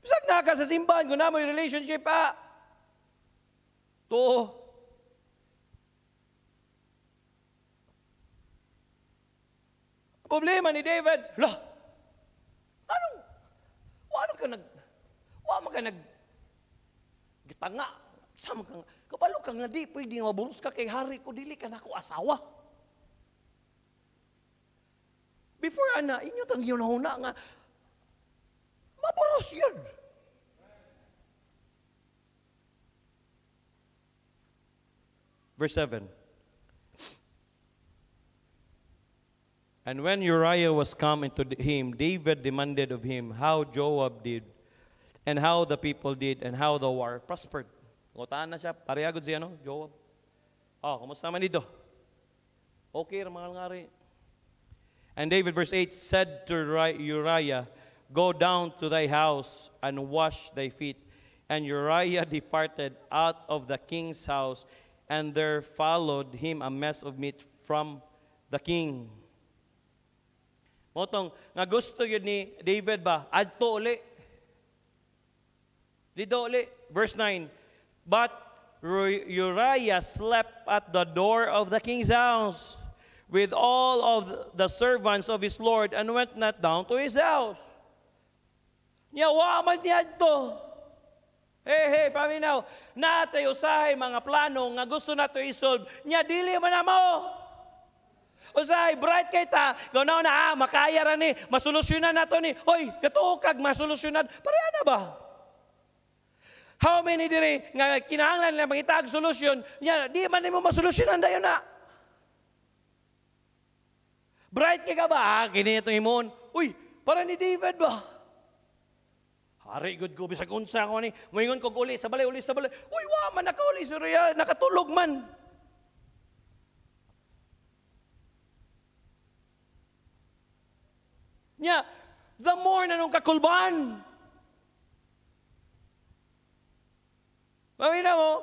Bisag na ka sa simbahan kung na mo yung relationship pa. Tuo. Problema ni David, lah, wala ka nag, wala ka nag, gitanga, sama ka nga, kabalo ka nga di, pwede nga maburos ka kay hari ko, dili ka na ako asawa. Before ana, inyo tang yun nga, maburos yun. Verse 7. And when Uriah was come into him, David demanded of him how Joab did, and how the people did, and how the war prospered. Ngutaan na siya, parehagod siya, no? Joab. Oh, kumusta naman dito? Okay, mga ngari. And David, verse 8, said to Uriah, Go down to thy house and wash thy feet. And Uriah departed out of the king's house, and there followed him a mess of meat from the king. Motong, nga gusto yun ni David ba, adto uli. Dito uli, verse 9. But Uriah slept at the door of the king's house with all of the servants of his Lord and went not down to his house. Niyawa man niya to. Hey, hey, paminaw, natay usahay mga plano nga gusto nato isolve. Nya dili man na mo. Usay, bright kay ta, ganaw na ah, makaya ra ni, masolusyonan nato ni. Hoy, katukag masolusyonan. Pareha na ba? How many diri nga kinahanglan nila mangitag solusyon, nya di man nimo masolusyonan dayon na. Bright kay ka ba? Ah, kini ito imon. Uy, para ni David ba? Hari good ko bisag unsa ko ni. Moingon ko uli sa balay uli sa balay. Uy, wa man nakauli surya, nakatulog man. Nya, the more na nung kakulban. Mamina mo,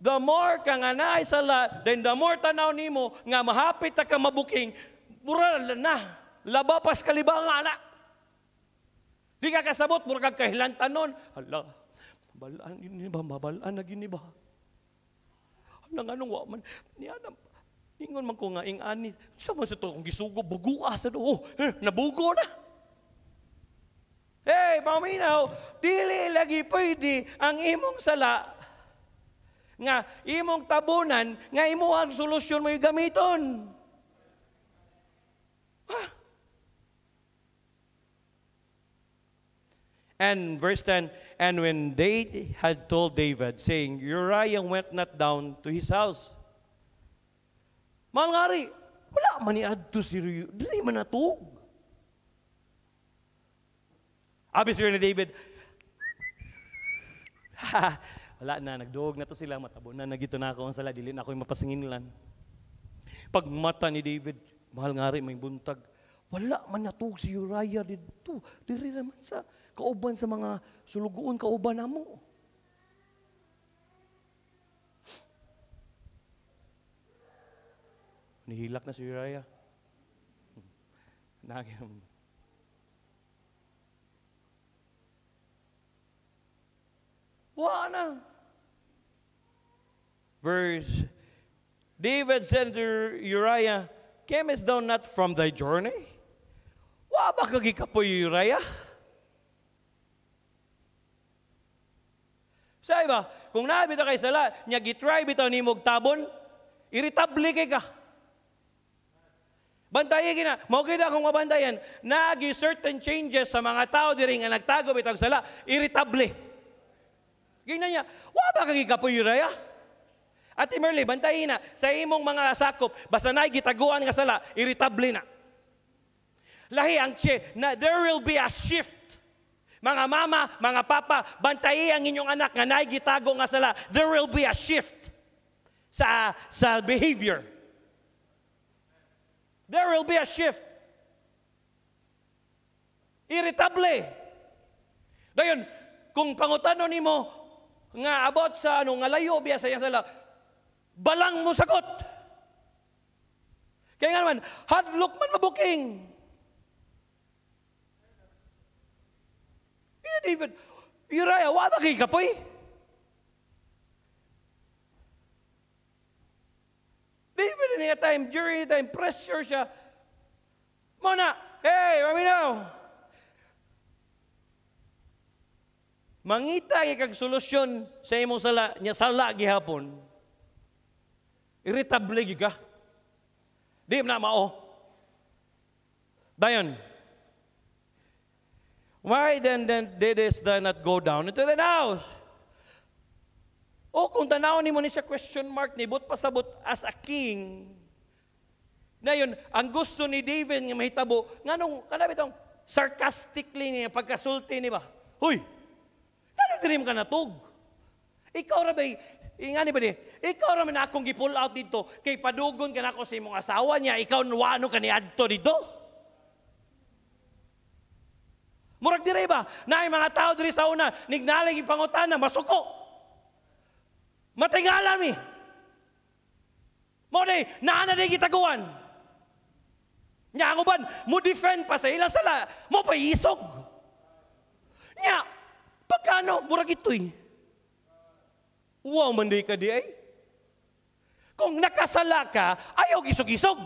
the more ka nga naay sa lot, then the more tanaw nimo nga mahapit na ka mabuking, mura na, labapas kaliba nga na. Di ka kasabot, mura kag kahilantan nun. Hala, mabalaan yun ba, mabalaan na gini ba? Hala nga waman, niya na, Ingon man ko nga, ing ani, sa man sa to, kung gisugo, bugua sa do, oh, eh, nabugo na. Hey, paminaw, dili lagi pwede ang imong sala nga imong tabunan nga imo ang solusyon yung gamiton. And verse 10, and when they had told David, saying, Uriah went not down to his house. Mahal nga rin, wala man ni Adto si Uriah, dili man natug. Abi sir ni David, wala na, nagduog na to sila, matabo na, nagito na ako ang sala, dili na ako yung mapasinginlan. Pag mata ni David, mahal nga rin, may buntag, wala man natug si Uriah dito, diri naman sa kauban sa mga sulugoon, kauban na Nihilak na si Uriah. Nagim. Wala na. Verse, David said to Uriah, Camest thou not from thy journey? Wa ba kagikapoy Uriah? Sa iba, kung nabita kay sala, niya gitry bitaw ni mog tabon, irritable kay ka. Bantayin kina, mao kita kung mabantayan, nagi certain changes sa mga tao diri nga nagtago bitaw sala, irritable. Gina niya, wa ba kagi kapoy Uriah? Ate Merle, bantayin na, sa imong mga sakop, basta na gitaguan nga sala, irritable na. Lahi ang che, na there will be a shift mga mama, mga papa, bantayi ang inyong anak nga naay gitago nga sala. There will be a shift sa sa behavior. There will be a shift. Irritable. Dayon, kung pangutano nimo nga about sa ano nga layo biya sa sala, balang mo sagot. Kaya nga naman, hadlok man mabuking. Yeah, David, Uriah, wa ba kay kapoy? David in a time, during the time, pressure siya. Mona, hey, maminaw. Mangita kag solusyon sa imong sala, nya sala gihapon. Irritable ka. Di na mao. Dayon, Why then, then didst thou not go down into the house? O kung tanaw ni mo ni siya question mark ni but pasabot as a king. Na yun, ang gusto ni David nga mahitabo, nga nung, kanabi itong sarcastically nga pagkasulti ni ba? Huy, ano dirim ka natug? Ikaw ra ba, nga ni ba di, ikaw ra man akong gipull out dito, kay padugon ka na ako sa imong asawa niya, ikaw wano ka ni Adto dito? Murag dire ba? Na mga tao diri sa una, nignalig ipangutana, masuko. Matingalan mi. Mo day, naana day gitaguan. Nya ang uban, mo defend pa sa ila sala, mo pa isog. Nya, pagkano, murag ito'y. Wow, man day ka di ay. Kung nakasala ka, ayaw gisog-isog.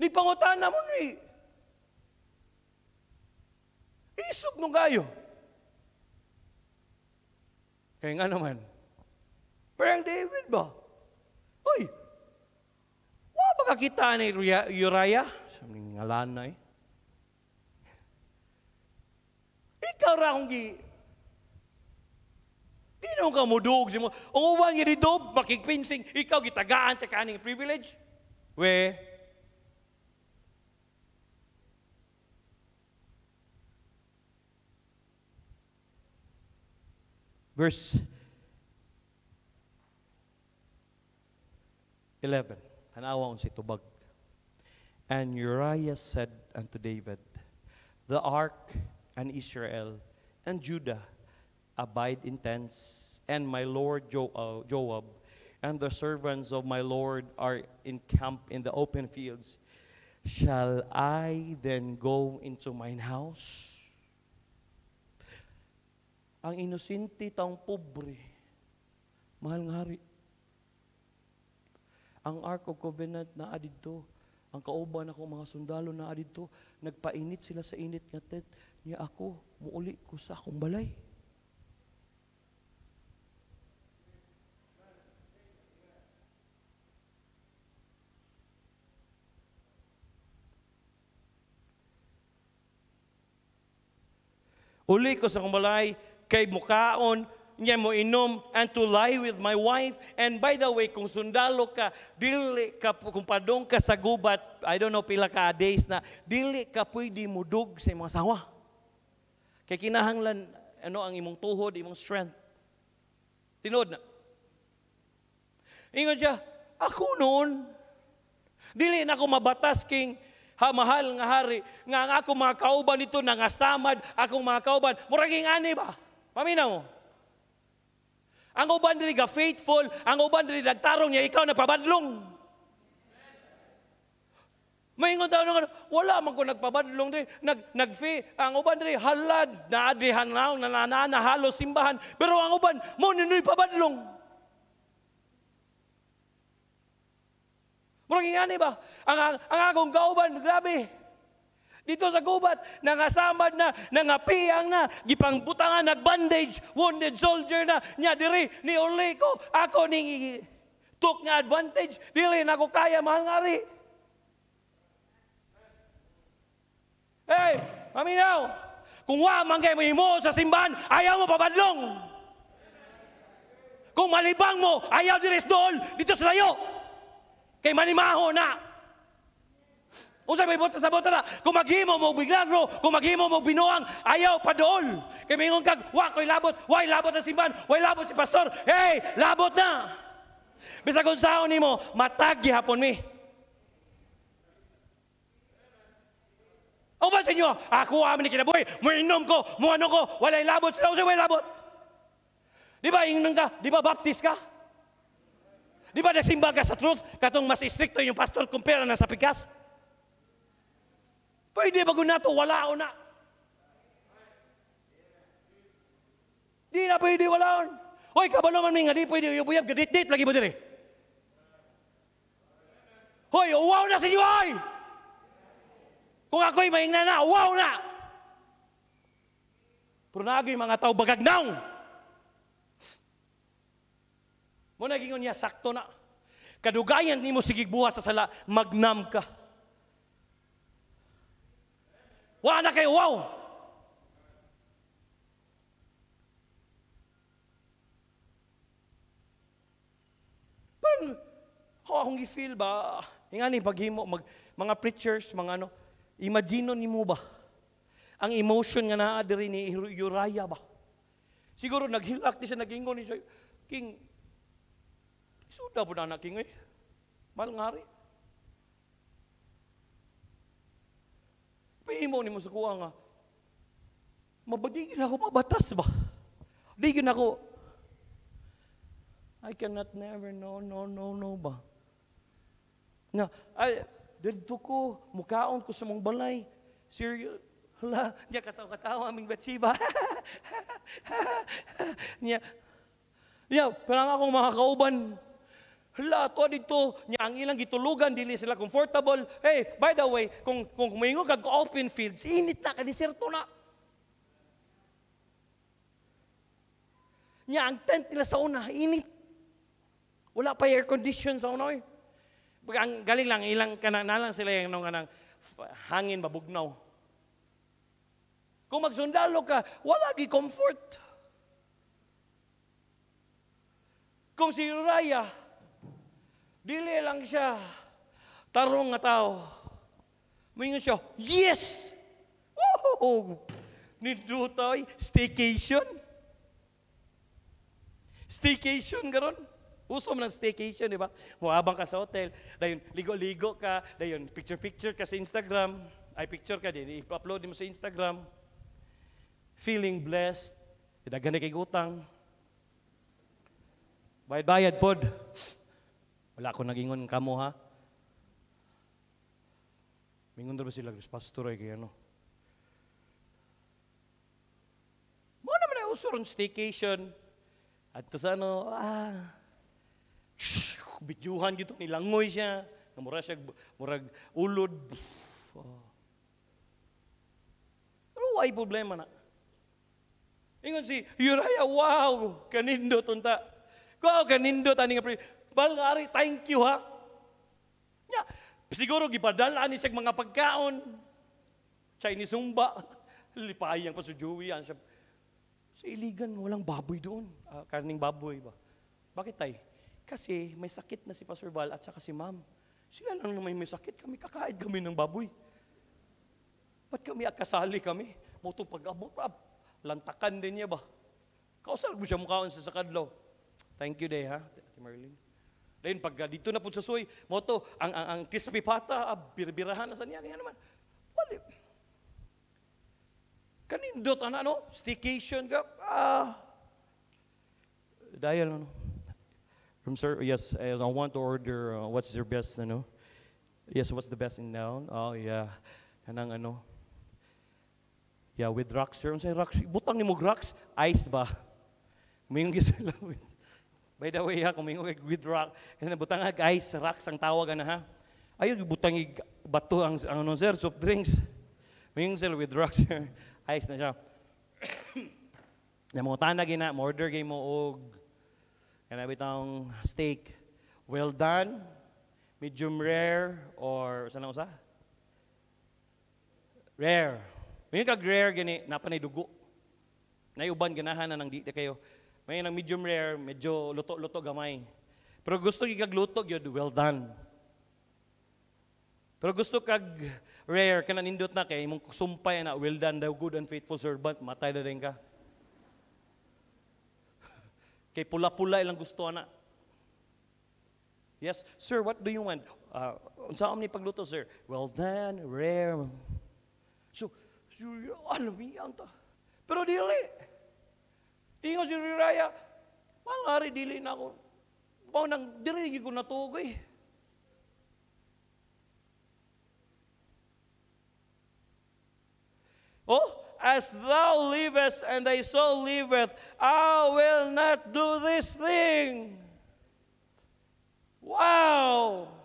Ni pangutana mo ni, Isog nung gayo. Kaya nga naman, parang David ba? Uy, wa ba kakita ni Uriah? Saming ngalan na eh. Ikaw ra akong gi... Di naman ka mudug si mo. Ang uwan nga di dob, makikpinsing, ikaw gitagaan ta kaning privilege. We, Verse 11. Tanawa si tubag. And Uriah said unto David, The ark and Israel and Judah abide in tents, and my lord uh, Joab and the servants of my lord are encamped in the open fields. Shall I then go into mine house? ang inosente taong pobre, mahal nga hari. Ang Ark of Covenant na adito, ang kauban ako mga sundalo na adito, nagpainit sila sa init nga tent, niya ako, muuli ko sa akong balay. Uli ko sa kumbalay, kay mukaon, niya mo inom, and to lie with my wife. And by the way, kung sundalo ka, dili ka, kung padong ka sa gubat, I don't know pila ka days na, dili ka pwede mudug sa imong asawa. Kay kinahanglan, ano ang imong tuhod, imong strength. Tinod na. Ingon siya, ako noon, dili na ako mabatas king ha, mahal nga hari, nga ang ako mga kauban nito, nangasamad, akong mga kauban, muraging ani ba? Paminaw mo. Ang uban diri ga faithful, ang uban diri nagtarong niya ikaw nagpabadlong. Maingon daw nga, wala man ko nagpabadlong di. Nag, nag ang uban diri halad, naadihan na, nanana, halos simbahan. Pero ang uban, mo ninoy pabadlong. Murag ingani ba? Ang, ang akong kauban, grabe. Dito sa gubat, nangasamad na, nangapiang na, gipangbutangan, nagbandage, wounded soldier na, nya diri, ni uli ko, ako ni took nga advantage, dili na ako kaya, mahal nga ri. Hey, maminaw, kung wa man mo sa simbahan, ayaw mo pabadlong. Kung malibang mo, ayaw diris dool, dito sa layo. Kay manimaho na. Unsa may buta sa buta na, kung maghimo mo biglagro, kung maghimo mo binuang, ayaw pa dool. Kay mingon kag, wa ko'y labot, why labot na simbahan, why labot si pastor, hey, labot na. Bisa kung saan nimo, matag hapon mi. O ba sa inyo, ako amin ni kinabuhi, muinom ko, muano ko, walay labot, sila usay walay labot. Di ba, ingnan ka, di ba baptist ka? Di ba nagsimba ka sa truth, katong mas stricto yung pastor kumpara na sa pikas? Pwede ba nato, wala o na. Di na pwede wala on. Hoy, kabalo man nga, di pwede uyab-uyab, gadit-dit lagi mo dire. Hoy, uwaw na sa inyo, ay! Kung ako'y mahingna na, uwaw na! Pero naging mga tao bagagnaw. Mo nagingon niya, sakto na. Kadugayan ni mo sigig buhat sa sala, magnam ka. Wa na kayo, wow! Parang, oh, akong i-feel ba? Yung ani, paghimo, mag, mga preachers, mga ano, imagine ni mo ba? Ang emotion nga naa diri ni Uriah ba? Siguro naghilak di siya, nagingon ni siya, King, suda po na na, King, eh. Mahal nga rin. Pahimo ni mo sa kuha nga, mabadigin ako mabatas ba? Digin ako, I cannot never know, no, no, no ba? Nga, ay, dito ko, mukaon ko sa mong balay. Serious, hala, niya katawa-katawa aming batsiba. niya, niya, parang akong mga kauban, Hala, to dito, niya ang ilang gitulugan, dili sila comfortable. Hey, by the way, kung, kung kumingo kag open fields, init na, kadiserto na. Niya, ang tent nila sa una, init. Wala pa air condition sa una. Eh. Ang galing lang, ilang kanang sila yung nung kanang hangin babugnaw. Kung magsundalo ka, wala gi comfort. Kung si Uriah, Dili lang siya. Tarong nga tao. Mayroon siya, yes! Woo! Nito tayo, staycation. Staycation garon. Uso man ng staycation, di ba? Muhabang ka sa hotel, dayon ligo-ligo ka, dayon picture-picture ka sa Instagram, ay picture ka din, i-upload mo sa Instagram. Feeling blessed, dagan kay utang. Bayad-bayad pod. Wala ko nagingon kamo ha. Mingon daw sila, pastor ay kaya no. Mo naman ay usuron staycation. At to sa ano, ah, bidyuhan gito, nilangoy siya. Mura siya, murag ulod. Oh. Pero why problema na? Ingon si Uriah, wow, kanindot unta. Wow, kanindot ani nga Balngari, thank you ha. Nya, siguro gipadala ni sa mga pagkaon. Chinese sumba. Lipayang pa sa Joey. Siya, sa Iligan, walang baboy doon. Ah, karning baboy ba? Bakit tay? Kasi may sakit na si Pastor Val at saka si ma'am. Sila lang naman may sakit. Kami kakain kami ng baboy. Ba't kami akasali kami? Moto pag-abot, ah, lantakan din niya ba? Kausal mo siya mukhaon sa sakadlaw. Thank you day ha, Ate Marlene. Then pag dito na po sa suy, moto, ang, ang, ang crispy pata, ah, birabirahan na sa niya. Kaya naman, wali. Kanindot, ano, ano, staycation ka, ah, dahil ano, from sir, yes, yes, I want to order, uh, what's your best, ano, yes, what's the best in town? Oh, yeah, kanang ano, yeah, with rocks, sir, unsay rocks, butang ni mo rocks, ice ba? Kumingong sila with, by the way ha, kumingong kay with rock, kasi butang ag ice, rocks ang tawag na ha. Ayaw, butang ig bato ang, ano, sir, soft drinks. Kumingong sila with rocks, sir. Ice na siya. Na mga tanag na, order game mo og kana bitang steak. Well done, medium rare, or saan usa? Rare. May kag rare gani napanay dugo. Nayuban ganahan na nang di kayo. May nang medium rare, medyo luto-luto gamay. Pero gusto kag luto gyud well done. Pero gusto kag rare kana nindot na kay imong sumpay na well done thou good and faithful servant matay na rin ka. kay pula-pula ilang gusto na. Yes, sir, what do you want? Uh, unsa ni pagluto, sir? Well done, rare. So, so alam mo ta. Pero dili. Si Riraya, mangari dili na ako. Nang diri ko. Oh, as thou livest and thy soul liveth, I will not do this thing. Wow!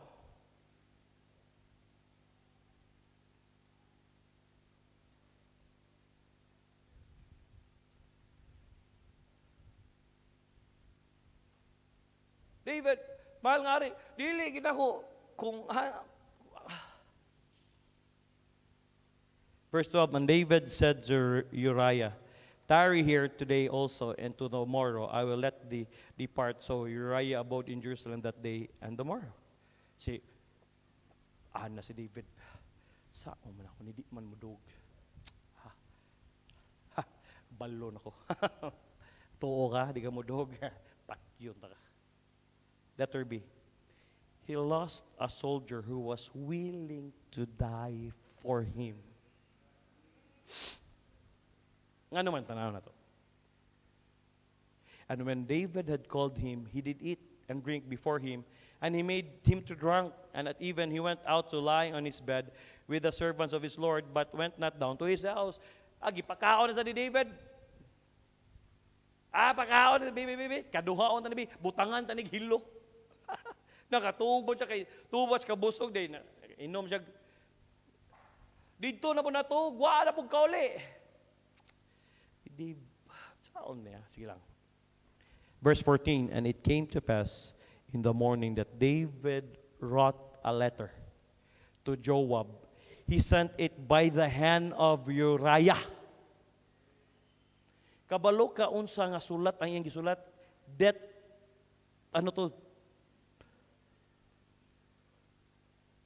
David, mahal nga rin, dili kita ko, kung ha, Verse 12, And David said to Uriah, Tarry here today also, and to tomorrow I will let thee depart. So Uriah abode in Jerusalem that day and tomorrow. Si, ah na si David, sa man ako, hindi man mudog. Ha, ha, balon ako. Tuo ka, di ka mudog. Patyon ta ka. Letter B. He lost a soldier who was willing to die for him. Nga naman, tanaw na to. And when David had called him, he did eat and drink before him, and he made him to drunk, and at even he went out to lie on his bed with the servants of his Lord, but went not down to his house. Agi, pakaon na sa ni David. Ah, pakaon na, bibi, bibi. Kaduhaon na Butangan tanig hilo. Nakatubod siya kay, tubos kabusog din. Inom siya dito na po na to, gwa na po kauli. Hindi, saan niya? Sige lang. Verse 14, And it came to pass in the morning that David wrote a letter to Joab. He sent it by the hand of Uriah. Kabalo ka unsa nga sulat ang iyang gisulat, that ano to?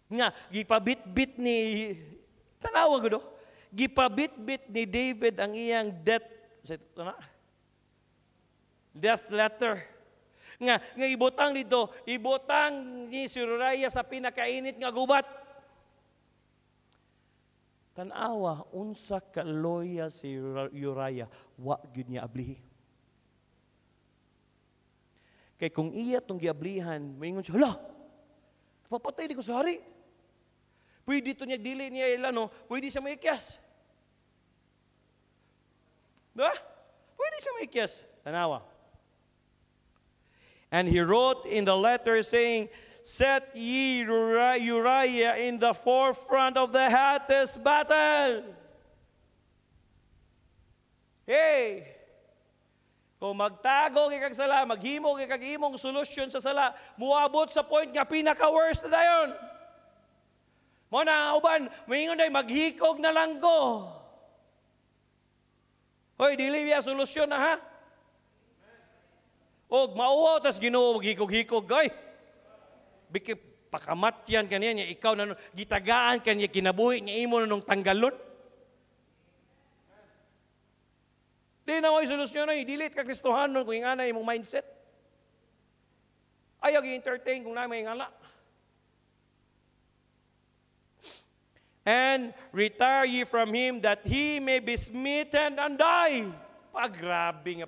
Nga gipabit-bit ni Tanawa ko Gipabit-bit ni David ang iyang death, ano? death letter. Nga, nga ibutang dito, ibutang ni si Uriah sa pinakainit nga gubat. Tanawa, unsa kaloya si Uriah, wa gyud niya ablihi. Kay kung iya tong giablihan, maingon siya, hala, kapapatay di ko sa hari. Pwede ito niya, dili niya ilan, no? Pwede siya maikyas. Diba? Pwede siya maikyas. Tanawa. And he wrote in the letter saying, Set ye Uriah in the forefront of the hottest battle. Hey! Kung magtago kay kag sala, maghimo kay kag imong solusyon sa sala, muabot sa point nga pinaka-worst na dayon. Mo na uban, moingon day maghikog na lang ko. Hoy, dili biya solusyon na ha. Og mauwaw tas Ginoo og hikog-hikog gay. Biki pakamatyan kaniya niya ikaw na gitagaan kaniya kinabuhi niya imo nung tanggalon. Di na mo solusyon ay dili ka Kristohanon kung ingana imong mindset. Ayaw gi-entertain kung na may ngala. And retire ye from him that he may be smitten and die. Pagrabe nga.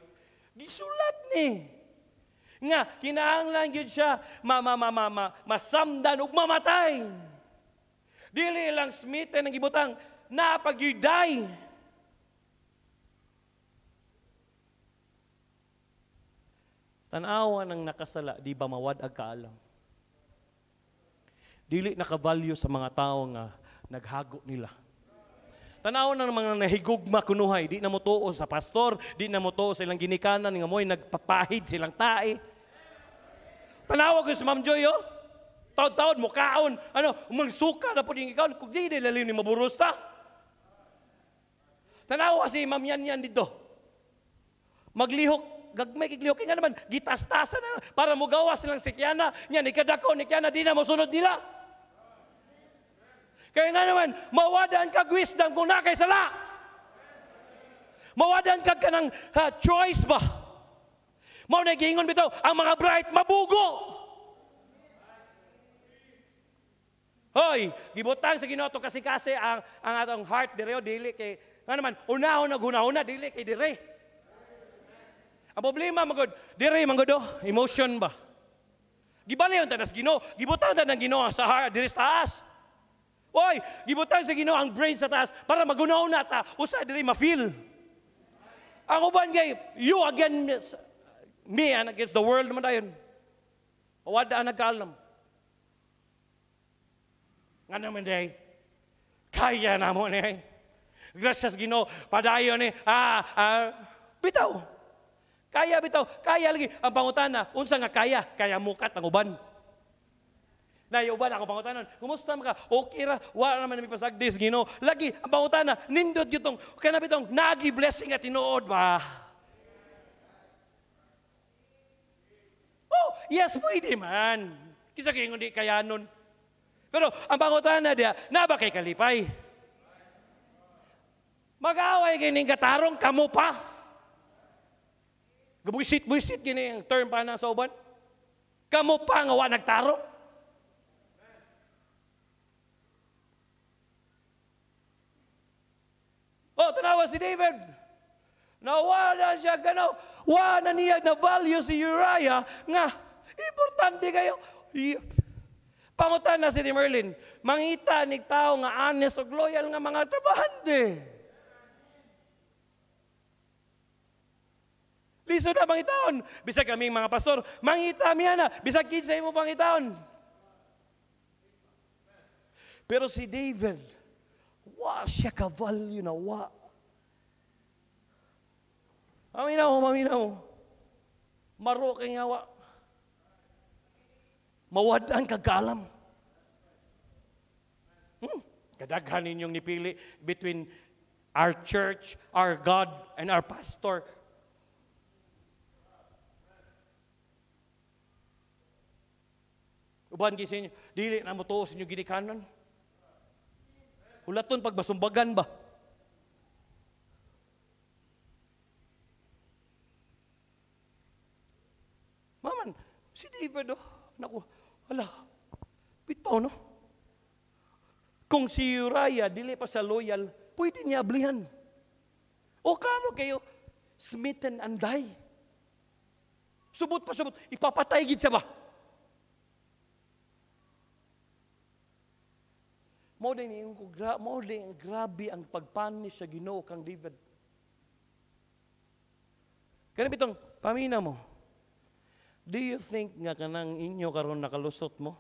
Gisulat ni. Nga, kinahanglan yun siya ma, ma, ma, ma, ma, masamdan ug mamatay. Dili lang smitten ang gibutang napagyuday. Tanawa ng nakasala, di ba mawad ag kaalam? Dili nakavalue sa mga tao nga naghago nila. Tanaw ng mga nahigugma kunuhay, di na mo tuo sa pastor, di na mo tuo sa ilang ginikanan, nga mo'y nagpapahid silang tae. Tanawa ko si Ma'am Joy, oh. Taon-taon mo kaon, ano, umang suka na po din ikaw, kung di nilalim ni maburos ta. Tanawa si Ma'am yan yan dito. Maglihok, gagmay kiglihok, nga naman, gitastasan na, para mo gawa silang sikyana, yan, ikadako, nikyana, di na mo sunod nila. Kaya nga naman, mawadaan kag wisdom kung nakay sala. Mawadaan kag kanang ha, choice ba? Mao na giingon bitaw, ang mga bright mabugo. Hoy, gibutang sa Ginoo kasi kasi ang ang atong heart dire dili kay nga naman unahon naghunahuna dili kay dire. Ang problema magod dire mangodo emotion ba? Gibalayon ta nas Ginoo, gibutang ta ng Ginoo sa heart dire sa taas. Oy, gibutang sa Ginoo ang brain sa taas para magunaw na ta usa diri ma-feel. Ang uban kay you again me and against the world naman dayon. Wada ang nagkaalam. Nga naman day, kaya na mo ni. Gracias Ginoo, padayon ni. Ah, ah, bitaw. Kaya bitaw, kaya lagi ang pangutana, unsa nga kaya, kaya mukat ang uban. Na uban ako pangutanon, kumusta ka? Okay ra, wala naman nami pasagdis Ginoo. Lagi ang pangutana, nindot gyutong kana bitong nagi blessing at tinuod ba? Oh, yes, pwede man. Kisa kayo hindi kaya nun. Pero ang pangutana dia, na kay kalipay? Mag-away kining katarong, kamo pa. Gabuisit-buisit kini ang term pa na sa uban. Kamo pa nga wa nagtarong. Oh, tanawa si David. Nawala siya ganaw. Wala niya na value si Uriah nga importante kayo. Pangutan na si Merlin, mangita ni tao nga honest o loyal nga mga trabahante. Liso na pangitaon. Bisag kaming mga pastor, mangita miya na. Bisag kinsa mo pangitaon. Pero si David, wa siya ka-value na wa. Maminaw, maminaw. Maro kay nga wa. Mawadaan kagalam. Hmm. Kadaghan ninyong nipili between our church, our God, and our pastor. Uban gisa inyo, dili na mo tuo sa inyo ginikanan. Ulaton pag basumbagan ba? Maman, si David, oh, naku, hala, bitaw, no? Kung si Uriah, dili pa sa loyal, pwede niya ablihan. O kano kayo, smitten and die. Subot pa subot, ipapatay gid siya ba? Mo din yung gra mo din grabe ang pagpanis sa Ginoo kang David. Kani bitong pamina mo. Do you think nga kanang inyo karon nakalusot mo?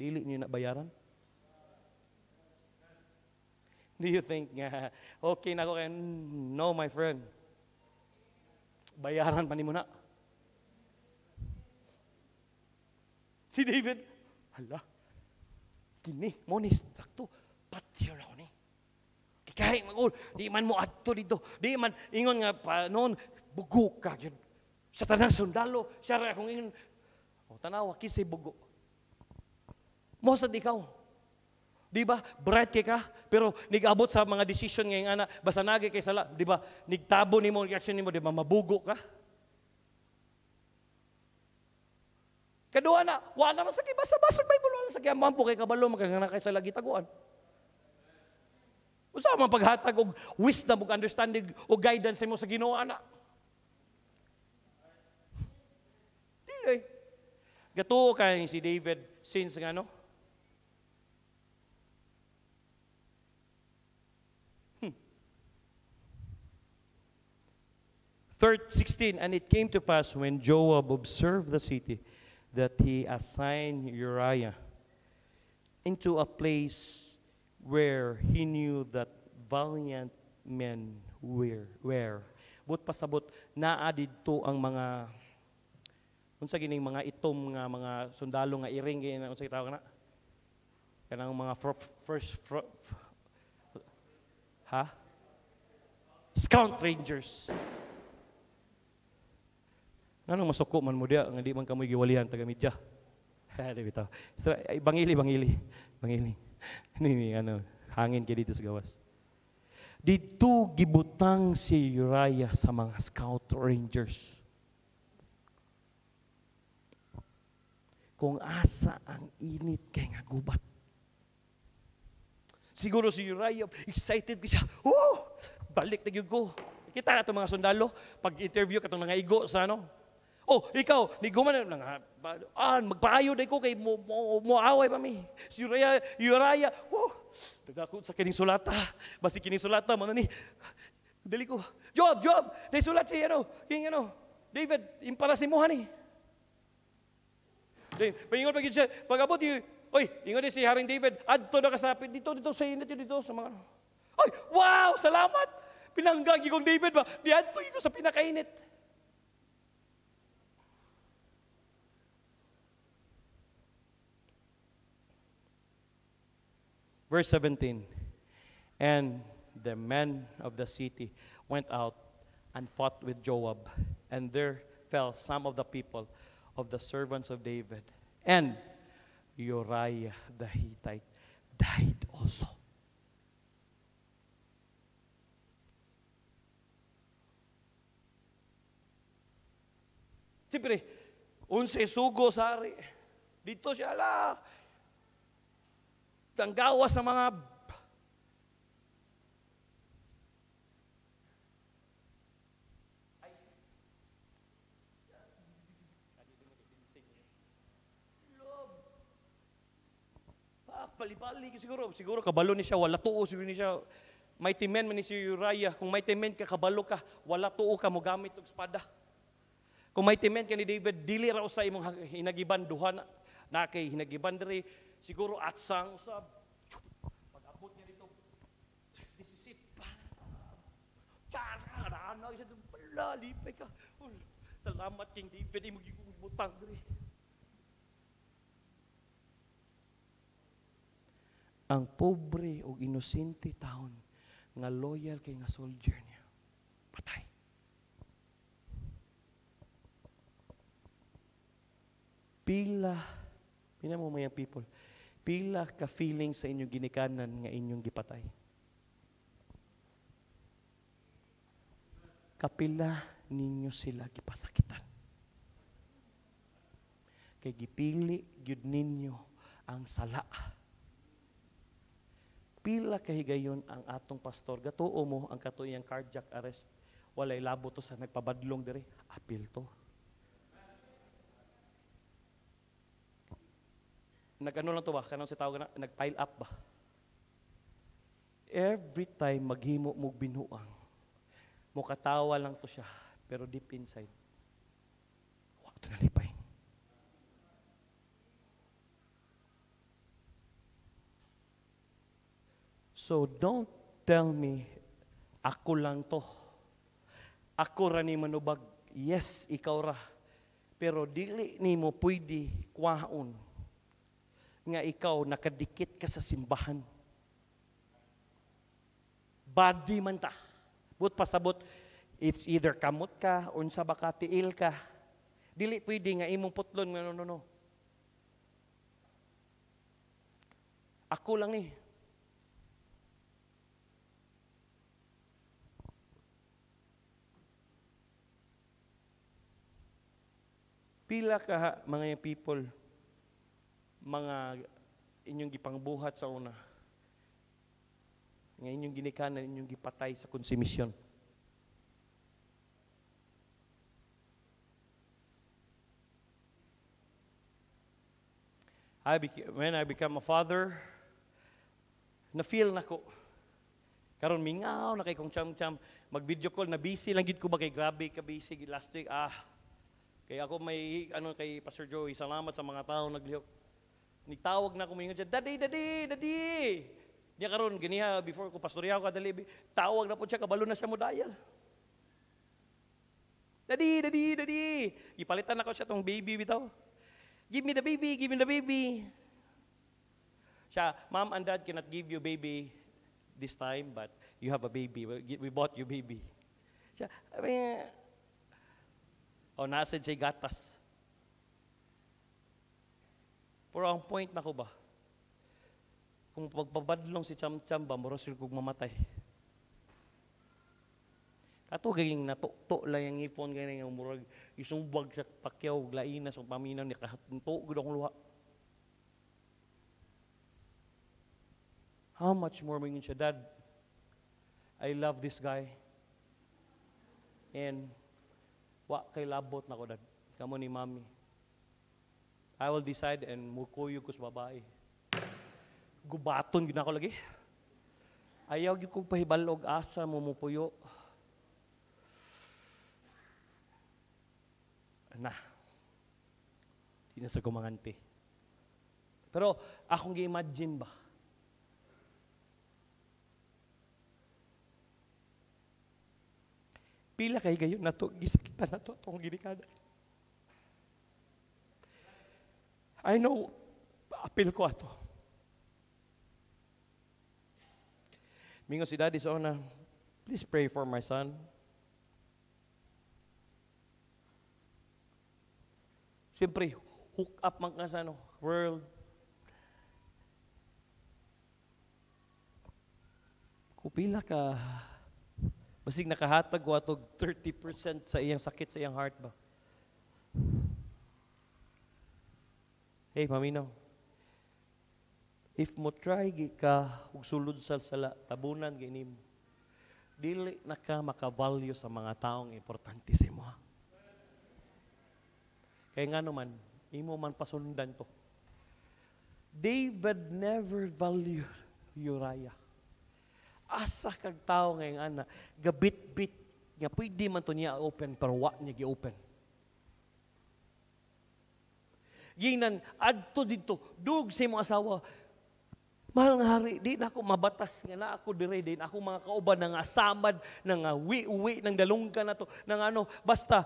Dili niyo na bayaran? Do you think nga okay na ako kay no my friend. Bayaran pa ni mo na. Si David, hala, kini, mo ni sakto, patyon ako ni. Kahit mag di man mo adto dito. Di man, ingon nga pa noon, bugo ka. Yun. Sa tanang sundalo, siya rin akong ingon. O, tanawa, kisay bugo. Mo sa ikaw. Di ba? Bright kay ka, pero nigabot sa mga decision ngayong ana, basta nagi kay sala, di ba? Nigtabo nimo reaction nimo, di ba? Mabugo ka. Kadua na, wa na sa basa basag Bible wala sa kiyaman po kay kabalo magkangana kay sa lagi taguan. Usa man paghatag og wisdom ug understanding o guidance mo sa Ginoo ana. Dili. Gatuo kay si David since ngano? Hmm. Third, 16, and it came to pass when Joab observed the city that he assigned Uriah into a place where he knew that valiant men were. were. But pasabot, naa didto ang mga unsa gining mga itom nga mga sundalo nga iring unsa tawag na kanang mga fr- first fr- ha scout rangers Anong masuko man mo diya, nga di man kamoy giwalihan taga media. Di bitaw. So, ay, bangili, bangili. Bangili. Ni ano, hangin kay dito sa gawas. Dito gibutang si Uriah sa mga scout rangers. Kung asa ang init kay nga gubat. Siguro si Uriah, excited ko siya. Oh, balik na ko. Kita ka mga sundalo, pag interview ka itong igo sa ano, Oh, ikaw, ni guman lang ah, magpaayo dai ko kay mo, mo, mo away pa mi. Si Uriah, Uriah, oh, ko sa kining sulata. Basi kining sulata man ni. Dali ko. Job, Job, dai sulat si ano, king ano, David, impara si mo ni. Dai, paingon pag siya, pagabot yung, oy, ingon si Haring David, adto na kasapit dito, dito sa init, dito sa mga, oy, wow, salamat. Pinanggagi kong David ba? Di adto ko sa pinakainit. Verse 17 And the men of the city went out and fought with Joab, and there fell some of the people of the servants of David. And Uriah the Hittite died also. Siyempre, unsa sugo sari. Dito siya la tanggawa sa mga bali-bali siguro siguro kabalo ni siya wala tuo siguro ni siya. Mighty men man ni si Uriah. Kung mighty men ka kabalo ka. Wala tuo ka mo gamit og espada. Kung mighty men ka ni David dili ra sa imong hinagiban duha na, na kay hinagiban diri Siguro atsang usab. Pag-abot niya dito, disisit pa. Tsara, rana, isa doon, bala, lipay ka. Salamat King David, mo gigumutang diri. Ang pobre o inosente taon nga loyal kay nga soldier niya. Patay. Pila, mayang people, Pila ka feeling sa inyong ginikanan nga inyong gipatay? Kapila ninyo sila gipasakitan. Kay gipili gyud ninyo ang sala. Pila kahigayon ang atong pastor. Gatuo mo ang katuyang cardiac arrest. Walay labo to sa nagpabadlong diri. Apil to. Nag-ano lang to ba? Kanang si tawag na, nag-pile up ba? Every time maghimo mo binuang, mukatawa lang to siya, pero deep inside, wag to nalipay. So don't tell me, ako lang to. Ako ra ni manubag. Yes, ikaw ra. Pero dili ni mo pwede kwaon nga ikaw nakadikit ka sa simbahan. Body man ta. But pasabot, it's either kamot ka, unsa ba ka, tiil ka. Dili pwede nga imong putlon no, no, no. Ako lang eh. Pila ka mga people, mga inyong gipangbuhat sa una, nga inyong ginikanan, inyong gipatay sa konsumisyon. I beca- when I become a father, na-feel na ko. Karon mingaw na kay kong cham-cham, mag-video call na busy lang gid ko ba kay grabe ka busy last week. Ah. Kay ako may ano kay Pastor Joey, salamat sa mga tao naglihok. Nitawag na ko mingon siya, Daddy, Daddy, Daddy. Niya karon ganiha before ko pastorya ko kadali, tawag na po siya kabalo na siya mo dial. Daddy, Daddy, Daddy. Ipalitan na ko siya tong baby bitaw. Give me the baby, give me the baby. Siya, mom and dad cannot give you baby this time, but you have a baby. We- We bought you baby. Siya, I mean, oh, nasa siya gatas. Pero ang point na ko ba, kung pagpabadlong si Cham Cham ba, mura sila kong mamatay. Kato gayeng natukto lang yung ipon ganyan yung murag isumbag sa pakyaw laina sa paminaw ni kahatunto gud akong luha. How much more mo siya, Dad? I love this guy. And wa kay labot na ko, Dad. Kamo ni Mami. I will decide and mukuyo ko sa babae. Gubaton gid na ako lagi. Ayaw gid kong pahibalog asa mo mupuyo. na. Di na sa kumangante. Pero akong gi-imagine ba? Pila kay gayon na to, gisakitan na to, itong ginikada. I know, apil ko ato. Mingo si Daddy sa please pray for my son. Siyempre, hook up man ka sa ano, world. Kupila ka, basig nakahatag ko atog 30% sa iyang sakit sa iyang heart ba? Hey, maminaw. If mo try ka ug sulod sa sala, tabunan ginim. Dili na ka makavalue sa mga taong importante sa imo. Kaya nga naman, imo man pasundan to. David never valued Uriah. Asa kag tao ngayon ana, gabit-bit nga pwede man to niya open pero wa niya gi-open. Ginan, adto dito, dug sa imong asawa, Mahal nga hari, di na ako mabatas nga na ako dire din. Ako mga kauban na nga samad, na nga wi-wi, ng dalungga na to, na ano, basta,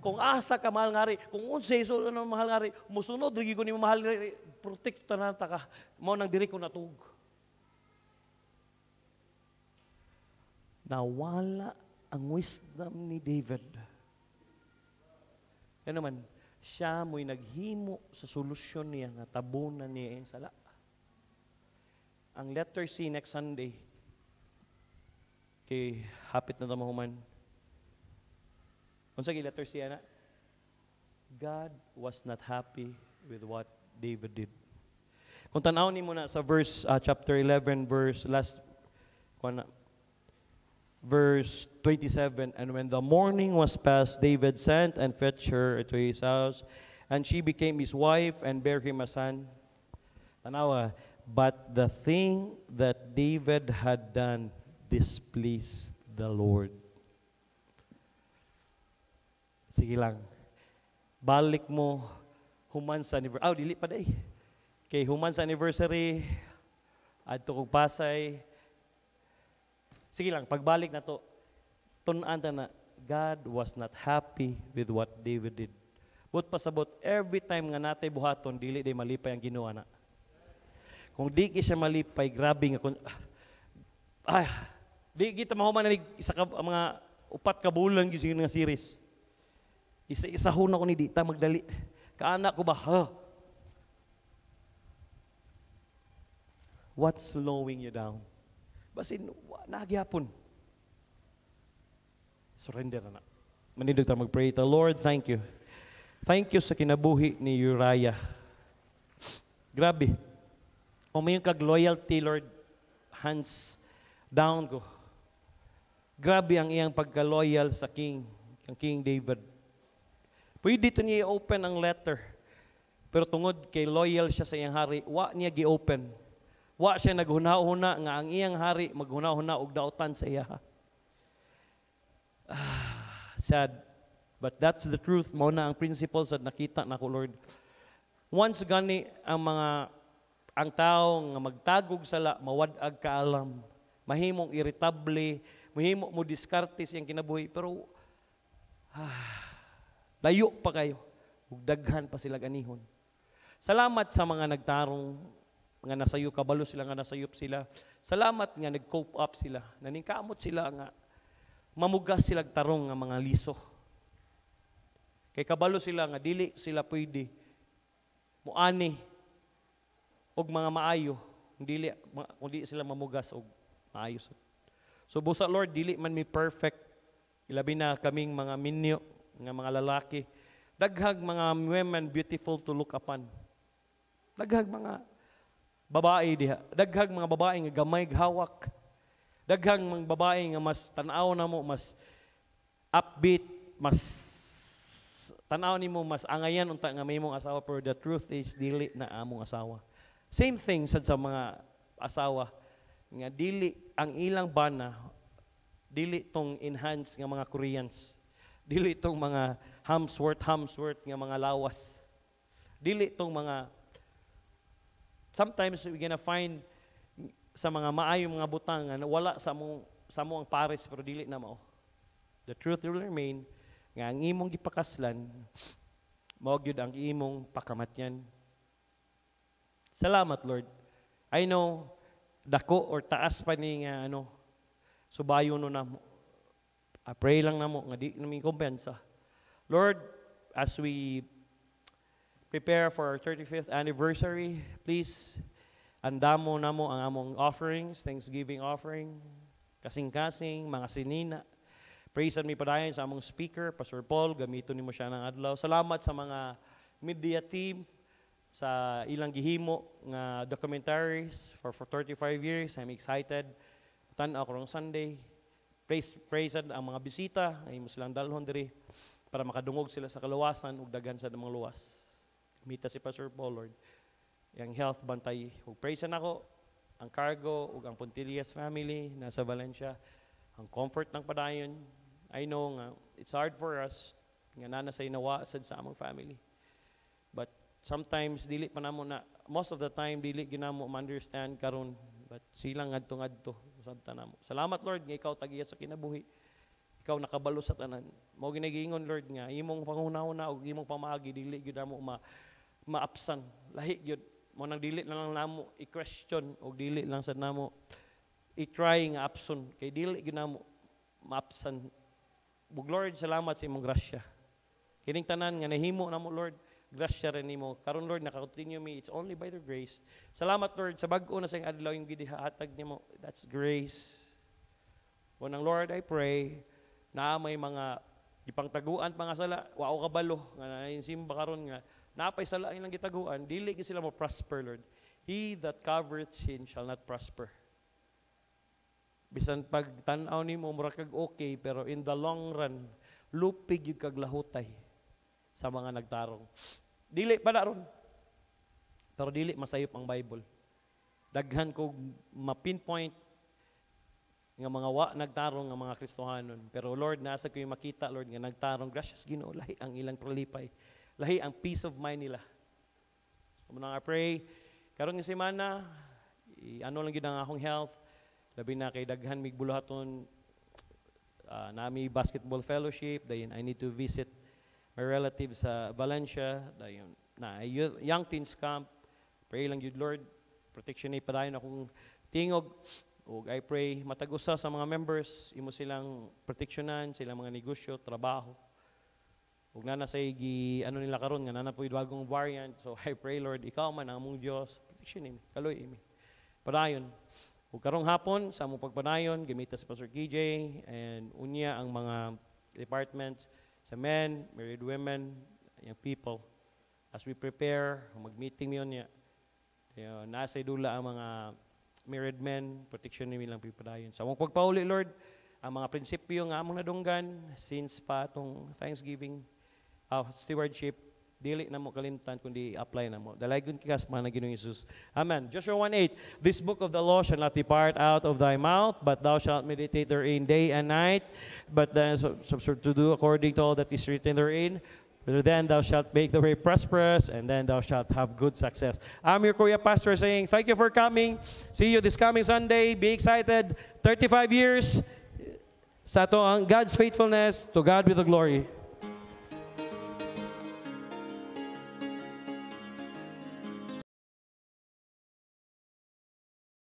kung asa ka mahal nga hari, kung unsa iso na mahal nga hari, musunod, rigi ko ni mahal nga hari, protect na ta ka, mo nang diri ko natug. Nawala ang wisdom ni David. Yan naman, siya mo'y naghimo sa solusyon niya nga tabunan niya ang sala ang letter C next Sunday, kay hapit na tamahuman. Unsa kay letter C ana? God was not happy with what David did. Kung tanaw ni mo na sa verse uh, chapter 11 verse last kuan na, verse 27 and when the morning was past David sent and fetched her to his house and she became his wife and bare him a son. Tanawa, But the thing that David had done displeased the Lord. Sige lang. Balik mo human sa anniversary. Ah, dili pa day. Kay human sa anniversary, adto kog Pasay. Sige lang, pagbalik na to, tunan na, God was not happy with what David did. But pasabot, every time nga natay buhaton, dili day malipay ang ginawa na. Kung di siya malipay, grabe nga kun ah, Di kita mahuman na isa ka mga upat ka bulan gyud nga series. Isa-isa ho na ko ni dita magdali. Kaana ko ba ha? What's slowing you down? Basin wa na gyapon. Surrender na. Manindog ta mag-pray ta. Lord, thank you. Thank you sa kinabuhi ni Uriah. Grabe. O may kag loyalty, Lord, hands down ko. Grabe ang iyang pagka-loyal sa King, ang King David. Pwede dito niya i-open ang letter. Pero tungod kay loyal siya sa iyang hari, wa niya gi-open. Wa siya naghuna-huna nga ang iyang hari maghuna-huna og dautan sa iya. Ah, sad. But that's the truth. Mao na ang principles at nakita na ko, Lord. Once gani ang mga ang tao nga magtagog sala, mawadag kaalam, mahimong irritable, mahimo mo diskarte siyang kinabuhi, pero ah, layo pa kayo. Ug daghan pa sila ganihon. Salamat sa mga nagtarong nga nasayo kabalo sila nga nasayop sila. Salamat nga nag-cope up sila. Naningkamot sila nga mamugas sila tarong nga mga liso. Kay kabalo sila nga dili sila pwede muani og mga maayo dili ma- kung di sila mamugas og maayo. So busa Lord dili man mi perfect ilabi na kaming mga minyo nga mga lalaki daghag mga women beautiful to look upon. Daghag mga babae diha. Daghag mga babae nga gamay hawak. Daghang mga babae nga mas tanaw na mo, mas upbeat, mas tanaw ni mo mas angayan unta nga may mong asawa pero the truth is dili na among asawa. Same thing sad sa mga asawa nga dili ang ilang bana dili tong enhance nga mga Koreans. Dili tong mga Hamsworth Hamsworth nga mga lawas. Dili tong mga sometimes we gonna find sa mga maayong mga butang nga wala sa mo sa mo ang pares pero dili na mao. The truth will remain nga ang imong gipakaslan mao gyud ang imong pakamatyan. Salamat Lord. I know dako or taas pa ni nga ano subayo no namo. I pray lang namo nga di namin kumpensa. Lord, as we prepare for our 35th anniversary, please andamo namo ang among offerings, Thanksgiving offering, kasing-kasing, mga sinina. Praise and padayon sa among speaker, Pastor Paul, gamiton nimo siya ng adlaw. Salamat sa mga media team sa ilang gihimo nga documentaries for, for 35 years. I'm excited. Tan-aw karong Sunday. Praise, praise ang mga bisita, ay mo silang dalhon diri para makadungog sila sa kaluwasan ug daghan sa mga luwas. Mita si Pastor Paul, Lord. Yang health bantay. Ug praise na ako ang cargo ug ang Puntillas family nasa Valencia. Ang comfort ng padayon. I know nga it's hard for us nga nana sa inawa sad sa among family. But sometimes dili pa namo na most of the time dili ginamo ma-understand karon but silang ngadto ngadto sabta namo. Salamat Lord nga ikaw tagiya sa kinabuhi. Ikaw nakabalo sa tanan. Mao ginagingon Lord nga imong pangunauna ug imong pamaagi dili gyud namo ma maapsan. Lahi gyud mo nang dili na lang namo i-question o dili lang sa namo i-try nga apson kay dili gyud namo maapsan. Bug Lord, salamat sa imong grasya. Kining tanan nga nahimo namo Lord, grasya rin nimo. Karon Lord, naka-continue me. It's only by the grace. Salamat Lord sa bag-o na sa adlaw yung gidihatag nimo. That's grace. Unang Lord, I pray na may mga ipangtaguan mga sala, wa o kabalo nga simba karon nga napay sala ilang gitaguan, dili gyud sila mo prosper Lord. He that covereth sin shall not prosper. Bisan pag tan-aw nimo mura kag okay pero in the long run lupig yung kag lahutay sa mga nagtarong. Dili pa na ron. Pero dili masayop ang Bible. Daghan ko ma-pinpoint nga mga wa nagtarong nga mga Kristohanon. Pero Lord, nasa ko yung makita, Lord, nga nagtarong. Gracious Ginoo, ang ilang prolipay. Lahi ang peace of mind nila. So, muna nga pray. Karon nga semana, ano lang gid ang akong health. Labi na kay daghan mig buluhaton uh, nami basketball fellowship, dayon I need to visit my relatives sa Valencia, dayon na young teens camp. Pray lang yun, Lord. Protection ni padayon akong tingog ug I pray matagusa sa mga members imo silang proteksyonan silang mga negosyo trabaho ug nana say gi ano nila karon nga nana puy bagong variant. So I pray Lord ikaw man ang among Dios protection imi kaloy imi padayon. Ug karong hapon sa among pagpadayon. Gimita si Pastor KJ and unya ang mga departments sa men married women young people. As we prepare mag-meeting yun niya. Ayun, nasa dula ang mga married men, protection nila lang pipadayon. Sa among pagpauli, Lord, ang mga prinsipyo nga among nadunggan since pa atong Thanksgiving, uh, stewardship, dili na mo kalimtan kundi apply na mo. Dalaygon kikas mga na Ginoong Jesus. Amen. Joshua 1:8 This book of the law shall not depart out of thy mouth, but thou shalt meditate therein day and night, but then so, so to do according to all that is written therein. But then thou shalt make the way prosperous, and then thou shalt have good success. I'm your Korea pastor saying, Thank you for coming. See you this coming Sunday. Be excited. 35 years sa to ang God's faithfulness. To God be the glory.